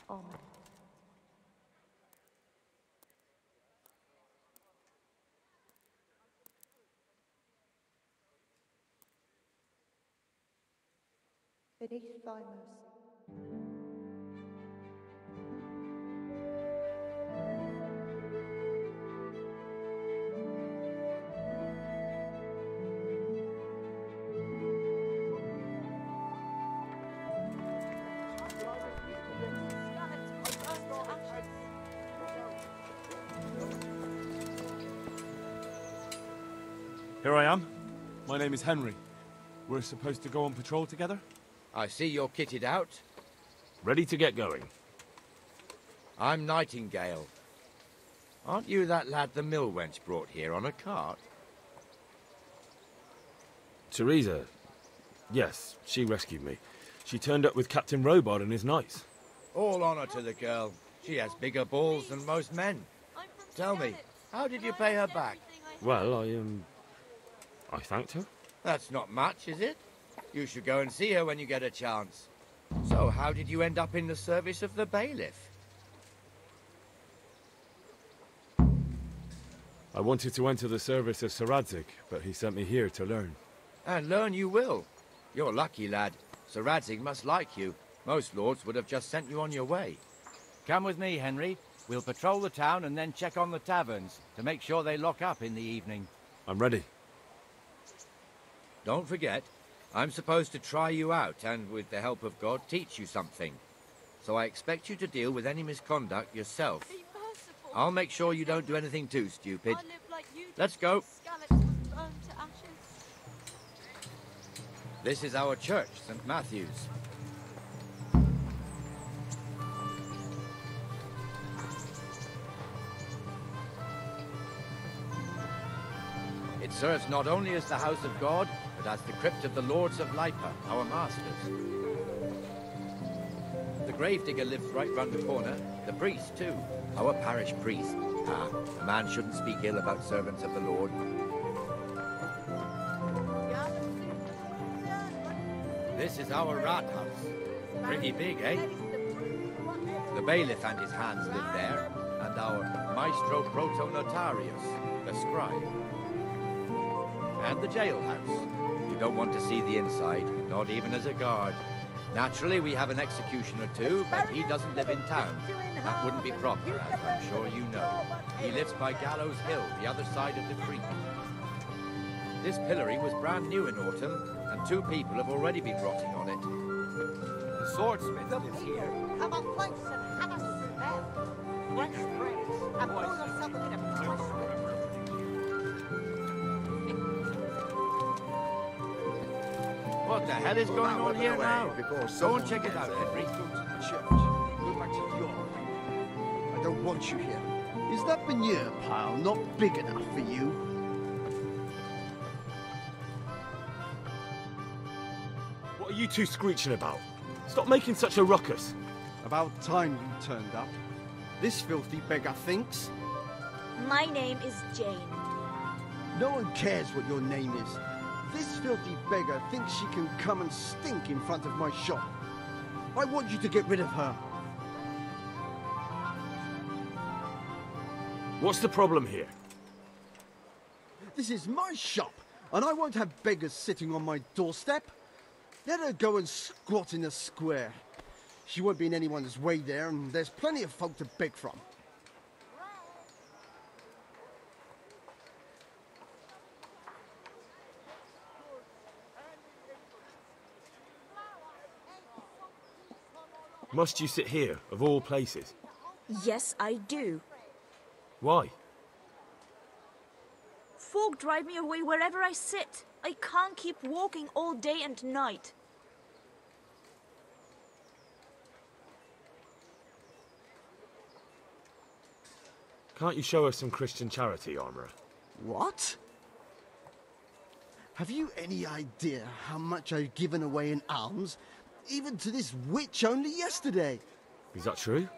Oh. Beneath thy mercy. Here I am. My name is Henry. We're supposed to go on patrol together? I see you're kitted out. Ready to get going. I'm Nightingale. Aren't you that lad the mill wench brought here on a cart? Theresa. Yes, she rescued me. She turned up with Captain Robard and his knights. All honor to the girl. She has bigger balls than most men. Tell me, how did you pay her back? Well, I, um... I thanked her. That's not much, is it? You should go and see her when you get a chance. So, how did you end up in the service of the bailiff? I wanted to enter the service of Sir Radzig, but he sent me here to learn. And learn you will. You're lucky, lad. Sir Radzig must like you. Most lords would have just sent you on your way. Come with me, Henry. We'll patrol the town and then check on the taverns to make sure they lock up in the evening. I'm ready. Don't forget, I'm supposed to try you out and, with the help of God, teach you something. So I expect you to deal with any misconduct yourself. I'll make sure you don't do anything too stupid. Let's go. This is our church, St. Matthew's. Serves not only as the house of God, but as the crypt of the lords of Lipa, our masters. The gravedigger lives right round the corner. The priest, too. Our parish priest. Ah, a man shouldn't speak ill about servants of the Lord. This is our rat house. Pretty big, eh? The bailiff and his hands live there, and our maestro protonotarius, the scribe. And the jailhouse. You don't want to see the inside, not even as a guard. Naturally, we have an executioner too, but he doesn't live in town. That wouldn't be proper, as I'm sure you know. He lives by Gallows Hill, the other side of the creek. This pillory was brand new in autumn, and two people have already been rotting on it. The swordsmith lives here. Hell is going on here now? Go and check it out, Henry. Go back to your I don't want you here. Is that manure pile not big enough for you? What are you two screeching about? Stop making such a ruckus. About time you turned up. This filthy beggar thinks. My name is Jane. No one cares what your name is. This filthy beggar thinks she can come and stink in front of my shop. I want you to get rid of her. What's the problem here? This is my shop, and I won't have beggars sitting on my doorstep. Let her go and squat in the square. She won't be in anyone's way there, and there's plenty of folk to beg from. Must you sit here, of all places? Yes, I do. Why? Folk drive me away wherever I sit. I can't keep walking all day and night. Can't you show us some Christian charity, Armourer? What? Have you any idea how much I've given away in alms, even to this witch only yesterday? Is that true?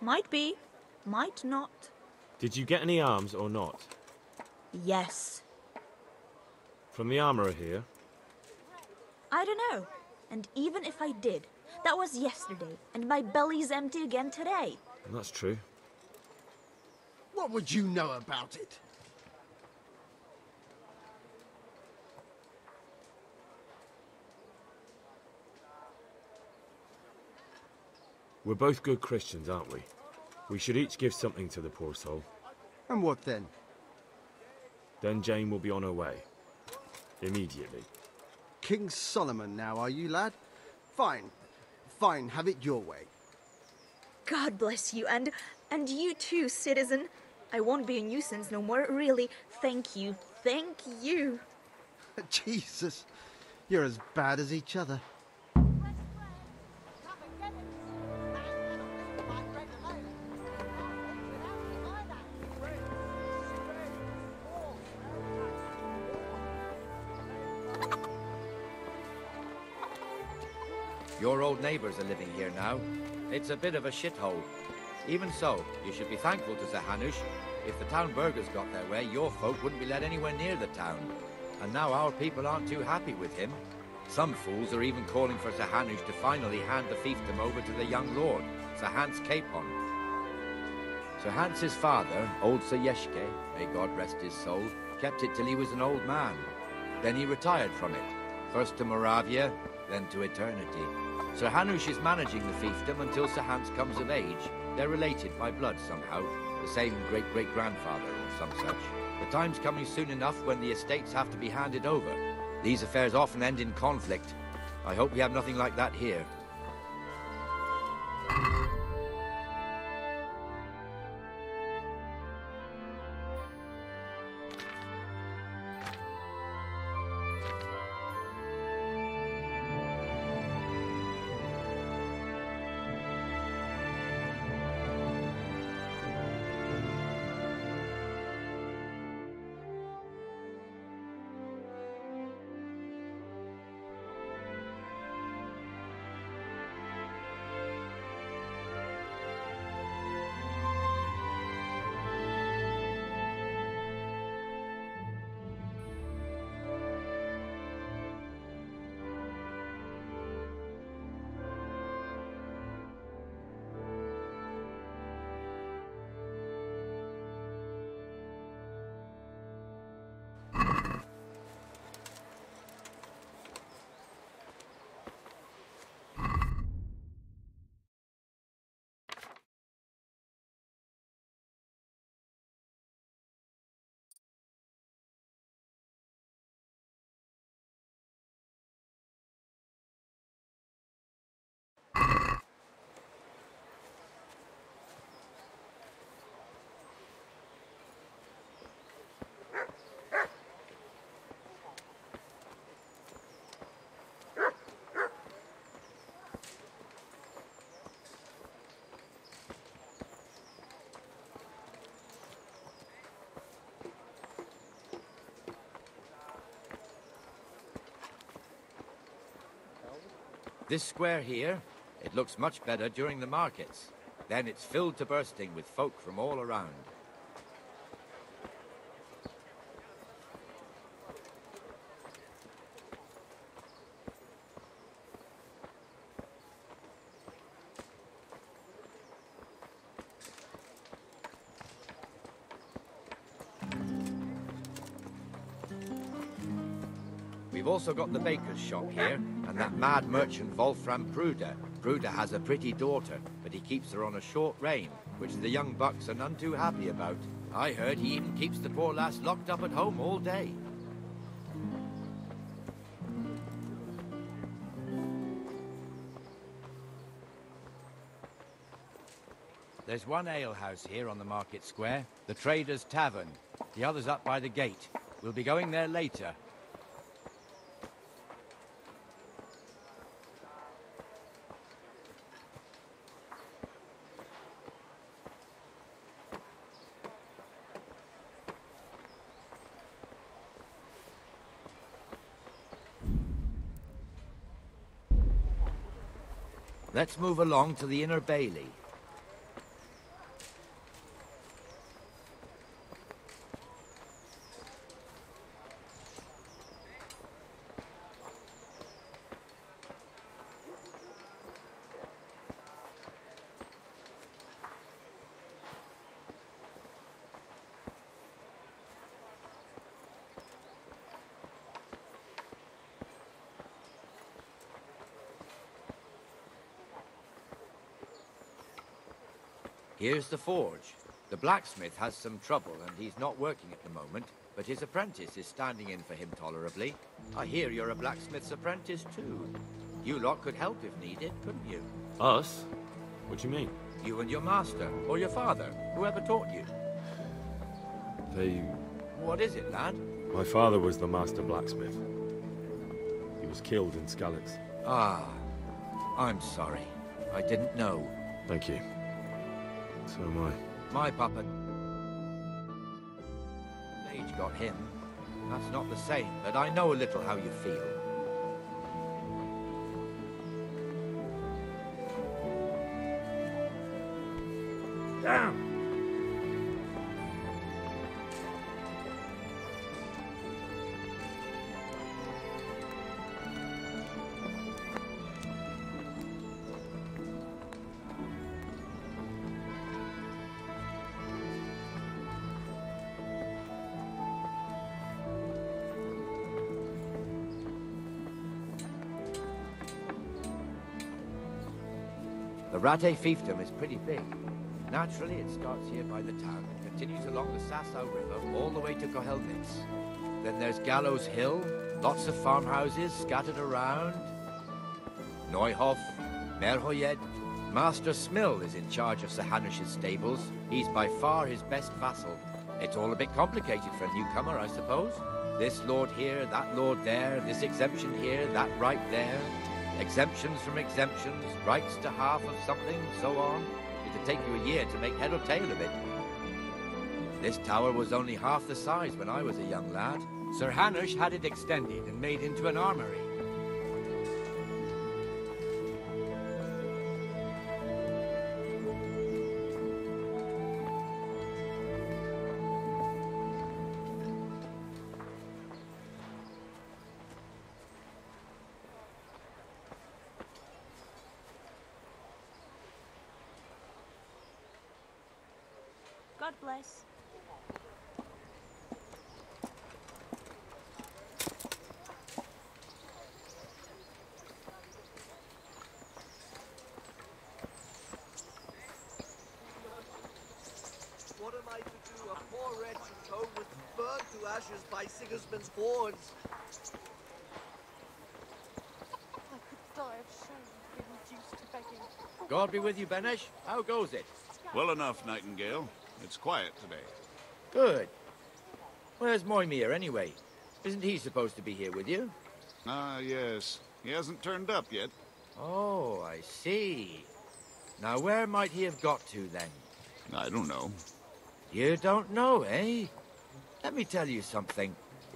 Might be, might not. Did you get any alms or not? Yes. From the armourer here? I don't know. And even if I did, that was yesterday, and my belly's empty again today. That's true. What would you know about it? We're both good Christians, aren't we? We should each give something to the poor soul. And what then? Then Jane will be on her way. Immediately. King Solomon now, are you, lad? Fine. Fine, have it your way. God bless you, and and you too, citizen. I won't be a nuisance no more, really. Thank you. Thank you. [laughs] Jesus, you're as bad as each other. Neighbours are living here now. It's a bit of a shithole. Even so, you should be thankful to Sir Hanush. If the town burghers got their way, your folk wouldn't be let anywhere near the town. And now our people aren't too happy with him. Some fools are even calling for Sir Hanush to finally hand the fiefdom over to the young lord, Sir Hans Capon. Sir Hans's father, old Sir may God rest his soul, kept it till he was an old man. Then he retired from it, first to Moravia, then to eternity. Sir Hanush is managing the fiefdom until Sir Hans comes of age. They're related by blood somehow, the same great-great-grandfather or some such. The time's coming soon enough when the estates have to be handed over. These affairs often end in conflict. I hope we have nothing like that here. This square here, it looks much better during the markets. Then it's filled to bursting with folk from all around. We've also got the baker's shop here, and that mad merchant Wolfram Pruder. Pruder has a pretty daughter, but he keeps her on a short rein, which the young bucks are none too happy about. I heard he even keeps the poor lass locked up at home all day. There's one alehouse here on the market square, the Trader's Tavern. The other's up by the gate. We'll be going there later. Let's move along to the Inner Bailey. Here's the forge. The blacksmith has some trouble and he's not working at the moment, but his apprentice is standing in for him tolerably. I hear you're a blacksmith's apprentice too. You lot could help if needed, couldn't you? Us? What do you mean? You and your master, or your father, whoever taught you. They... What is it, lad? My father was the master blacksmith. He was killed in Skalitz. Ah, I'm sorry. I didn't know. Thank you. So am I. My papa... Age got him. That's not the same, but I know a little how you feel. The fiefdom is pretty big. Naturally, it starts here by the town and continues along the Sasau River all the way to Kohelnitz. Then there's Gallows Hill, lots of farmhouses scattered around. Neuhof, Merhojed. Master Smill is in charge of Sir Hanush's stables. He's by far his best vassal. It's all a bit complicated for a newcomer, I suppose. This lord here, that lord there, this exemption here, that right there. Exemptions from exemptions, rights to half of something, so on. It'd take you a year to make head or tail of it. This tower was only half the size when I was a young lad. Sir Hanush had it extended and made into an armory. Sigismund's hordes. I could die of shame being reduced to begging. God be with you, Benesh. How goes it? Well enough, Nightingale. It's quiet today. Good. Where's Moimir, anyway? Isn't he supposed to be here with you? Ah, yes. He hasn't turned up yet. Oh, I see. Now, where might he have got to, then? I don't know. You don't know, eh? Let me tell you something.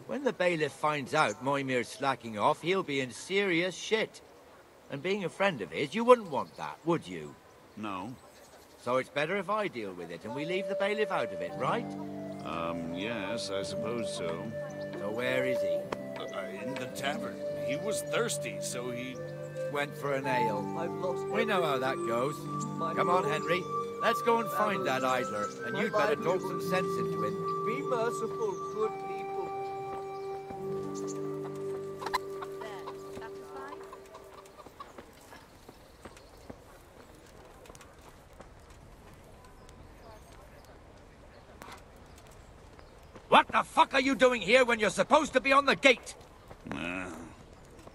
When the bailiff finds out Moimir's slacking off, he'll be in serious shit. And being a friend of his, you wouldn't want that, would you? No. So it's better if I deal with it and we leave the bailiff out of it, right? Um, yes, I suppose so. So where is he? Uh, in the tavern. He was thirsty, so he... Went for an ale. I've lost We know how that goes. Come on, Henry. Let's go and find that idler, and you'd better talk some sense into him. Be merciful, good What the fuck are you doing here when you're supposed to be on the gate?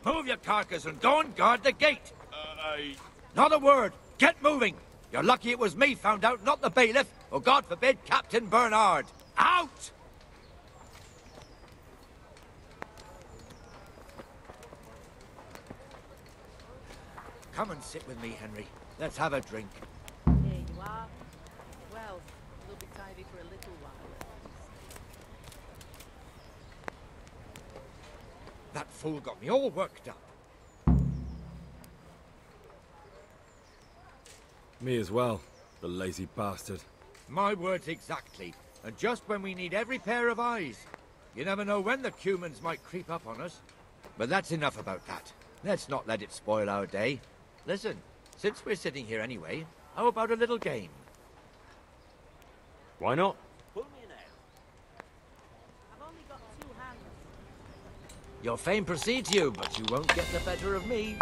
Move your carcass and go and guard the gate. Uh, I... Not a word. Get moving. You're lucky it was me found out, not the bailiff, or God forbid, Captain Bernard. Out! Come and sit with me, Henry. Let's have a drink. There you are. Well, we'll be tidy for a little while. That fool got me all worked up. Me as well, the lazy bastard. My words exactly. And just when we need every pair of eyes. You never know when the Cumans might creep up on us. But that's enough about that. Let's not let it spoil our day. Listen, since we're sitting here anyway, how about a little game? Why not? Pull me an ale. I've only got two hands. Your fame precedes you, but you won't get the better of me.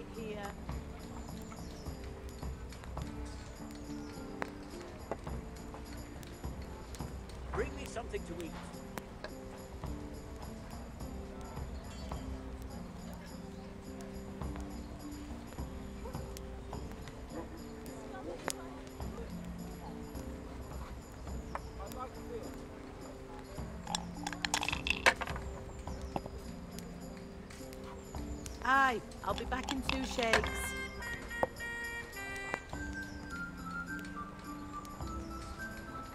right here. Bring me something to eat. I'll be back in two shakes.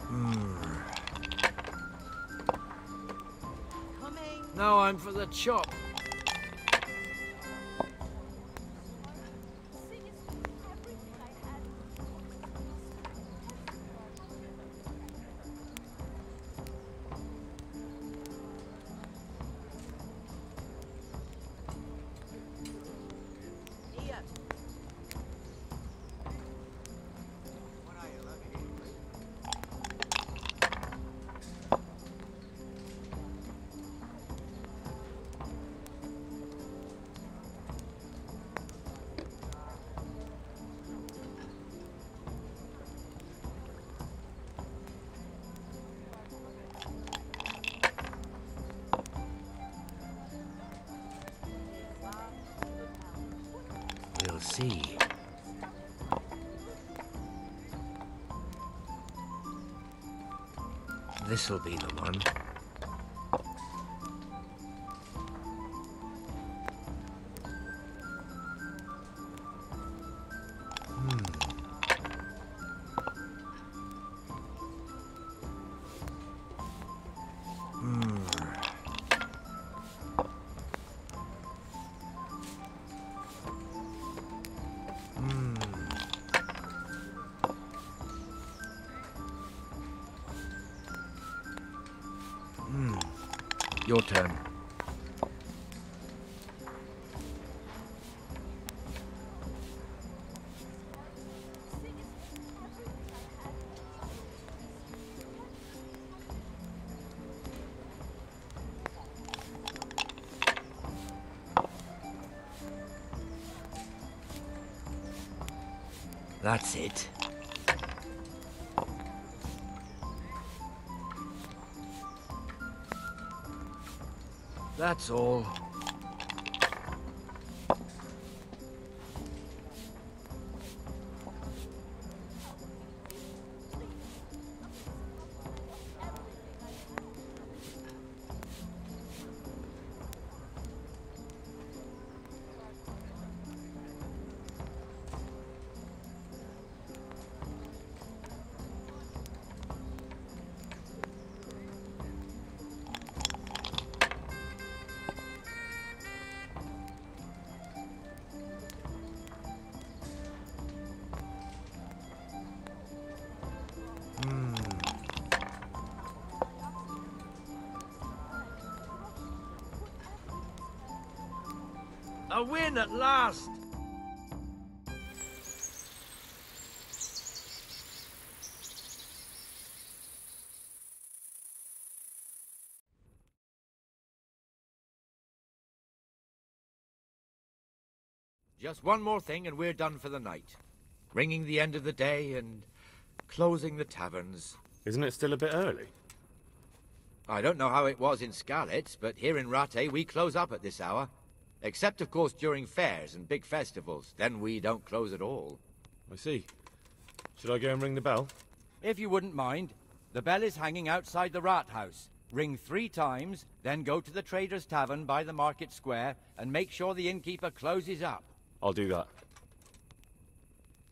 Hmm. Now I'm for the chop. This'll be the one. Your turn. That's it. That's all. A win at last! Just one more thing and we're done for the night. Ringing the end of the day and closing the taverns. Isn't it still a bit early? I don't know how it was in Skalitz, but here in Rattay we close up at this hour. Except, of course, during fairs and big festivals. Then we don't close at all. I see. Should I go and ring the bell? If you wouldn't mind, the bell is hanging outside the rat house. Ring three times, then go to the Trader's Tavern by the market square and make sure the innkeeper closes up. I'll do that.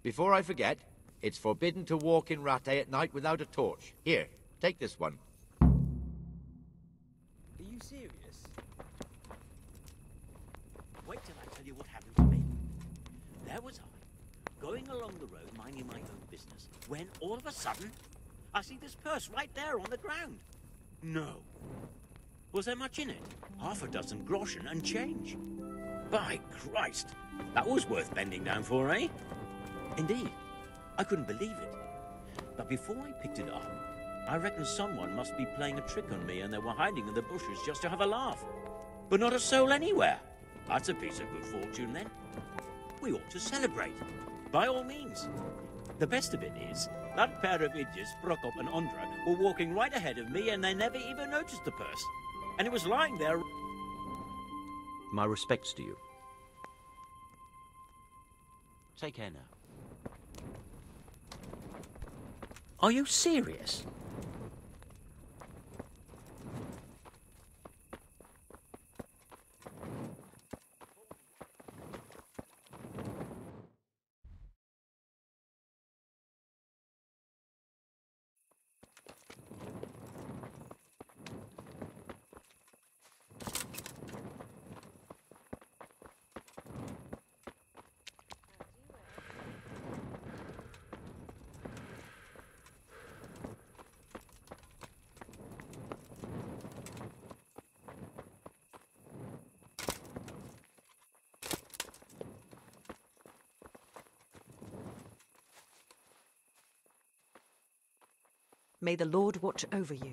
Before I forget, it's forbidden to walk in Rattay at night without a torch. Here, take this one. When all of a sudden, I see this purse right there on the ground. No. Was there much in it? Half a dozen groschen and change. By Christ, that was worth bending down for, eh? Indeed, I couldn't believe it. But before I picked it up, I reckon someone must be playing a trick on me and they were hiding in the bushes just to have a laugh. But not a soul anywhere. That's a piece of good fortune, then. We ought to celebrate. By all means. The best of it is, That pair of idiots, Prokop and Ondra, were walking right ahead of me and they never even noticed the purse. And it was lying there. My respects to you. Take care now. Are you serious? May the Lord watch over you.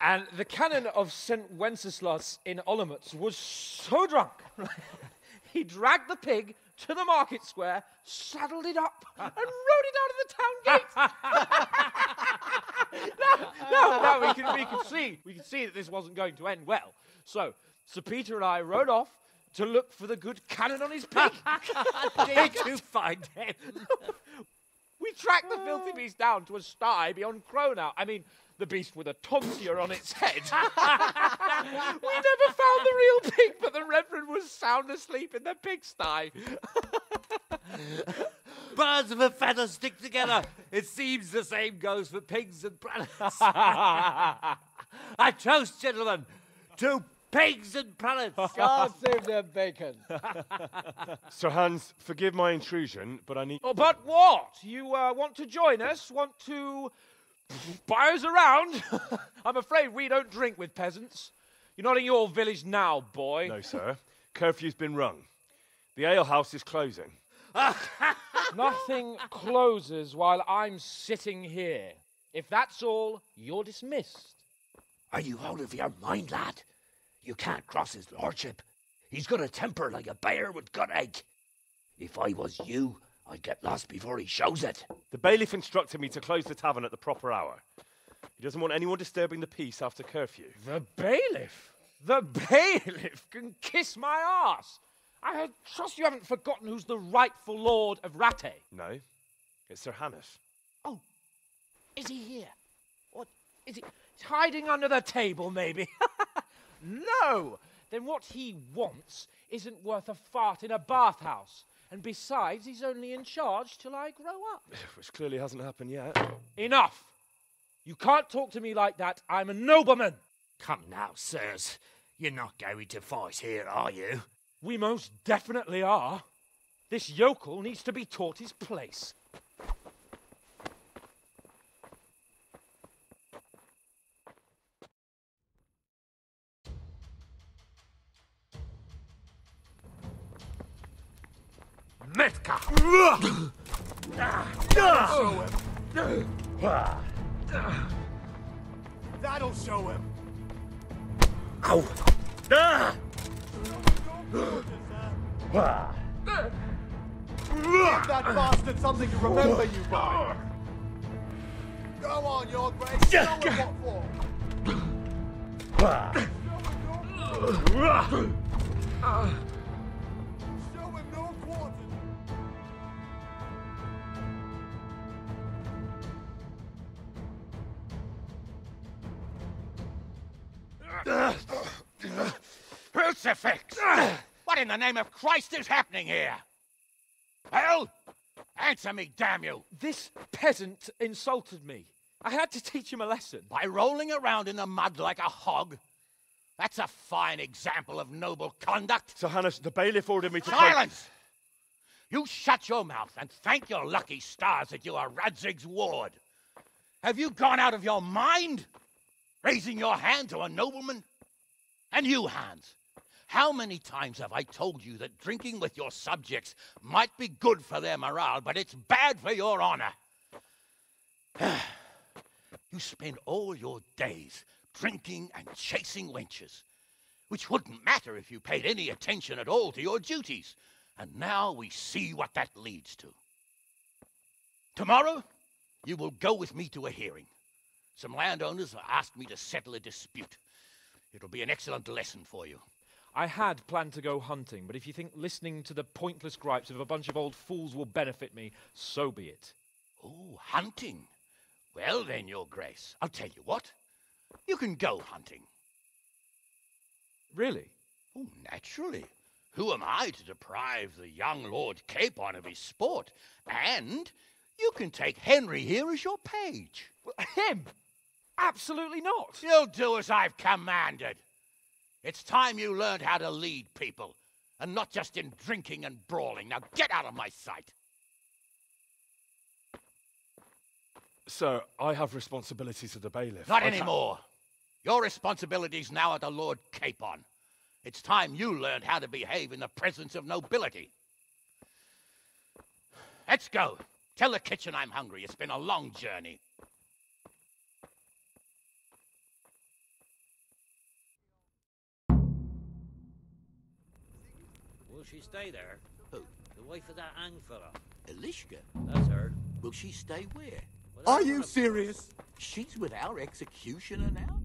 And the canon of St. Wenceslas in Olomouc was so drunk, [laughs] He dragged the pig to the market square, saddled it up, and rode it out of the town gate. no, no, no, we can, we can see, we can see that this wasn't going to end well. So, Sir Peter and I rode off to look for the good canon on his pig. [laughs] Did [laughs] you find him? We tracked the filthy oh. beast down to a sty beyond Cronow. I mean, the beast with a tonsure on its head. [laughs] we never found the real pig, but the Reverend was sound asleep in the pigsty. [laughs] Birds of a feather stick together. It seems the same goes for pigs and prelates. [laughs] I toast, gentlemen, to pigs and prelates. [laughs] God save their bacon. [laughs] Sir Hans, forgive my intrusion, but I need. Oh, but what? You uh, want to join us? Want to buy us around? [laughs] I'm afraid we don't drink with peasants. You're not in your village now, boy. No, sir. Curfew's been rung. The alehouse is closing. Nothing closes while I'm sitting here. If that's all, you're dismissed. Are you out of your mind, lad? You can't cross his lordship. He's got a temper like a bear with gut ache. If I was you, I'd get lost before he shows it. The bailiff instructed me to close the tavern at the proper hour. He doesn't want anyone disturbing the peace after curfew. The bailiff? The [laughs] bailiff can kiss my ass. I trust you haven't forgotten who's the rightful lord of Rattay. No, it's Sir Hanush. Oh, is he here? What is he? He's hiding under the table, maybe. [laughs] no. Then what he wants isn't worth a fart in a bathhouse. And besides, he's only in charge till I grow up. [laughs] Which clearly hasn't happened yet. Enough! You can't talk to me like that. I'm a nobleman. Come now, sirs. You're not going to fight here, are you? We most definitely are. This yokel needs to be taught his place. Metka! That'll show him. Ow! Ah! Give that bastard something to remember you by. Go on, your grace. Show him what for. Crucifix! What in the name of Christ is happening here? Well, answer me, damn you! This peasant insulted me. I had to teach him a lesson. By rolling around in the mud like a hog? That's a fine example of noble conduct. Sir Hanush, the bailiff ordered me to. Silence! You shut your mouth and thank your lucky stars that you are Radzig's ward. Have you gone out of your mind? Raising your hand to a nobleman? And you, Hans, how many times have I told you that drinking with your subjects might be good for their morale, but it's bad for your honor? [sighs] you spend all your days drinking and chasing wenches, which wouldn't matter if you paid any attention at all to your duties. And now we see what that leads to. Tomorrow, you will go with me to a hearing. Some landowners have asked me to settle a dispute. It'll be an excellent lesson for you. I had planned to go hunting, but if you think listening to the pointless gripes of a bunch of old fools will benefit me, so be it. Oh, hunting? Well, then, Your Grace, I'll tell you what. You can go hunting. Really? Oh, naturally. Who am I to deprive the young Lord Capon of his sport? And you can take Henry here as your page. Him? Absolutely not. You'll do as I've commanded. It's time you learned how to lead people, and not just in drinking and brawling. Now get out of my sight. Sir, I have responsibilities as the bailiff. Not I anymore. Your responsibilities now are the Lord Capon. It's time you learned how to behave in the presence of nobility. Let's go. Tell the kitchen I'm hungry. It's been a long journey. Will she stay there? Who? The wife of that hang fella. Elishka? That's her. Will she stay where? Well, Are you what I'm- serious? She's with our executioner now?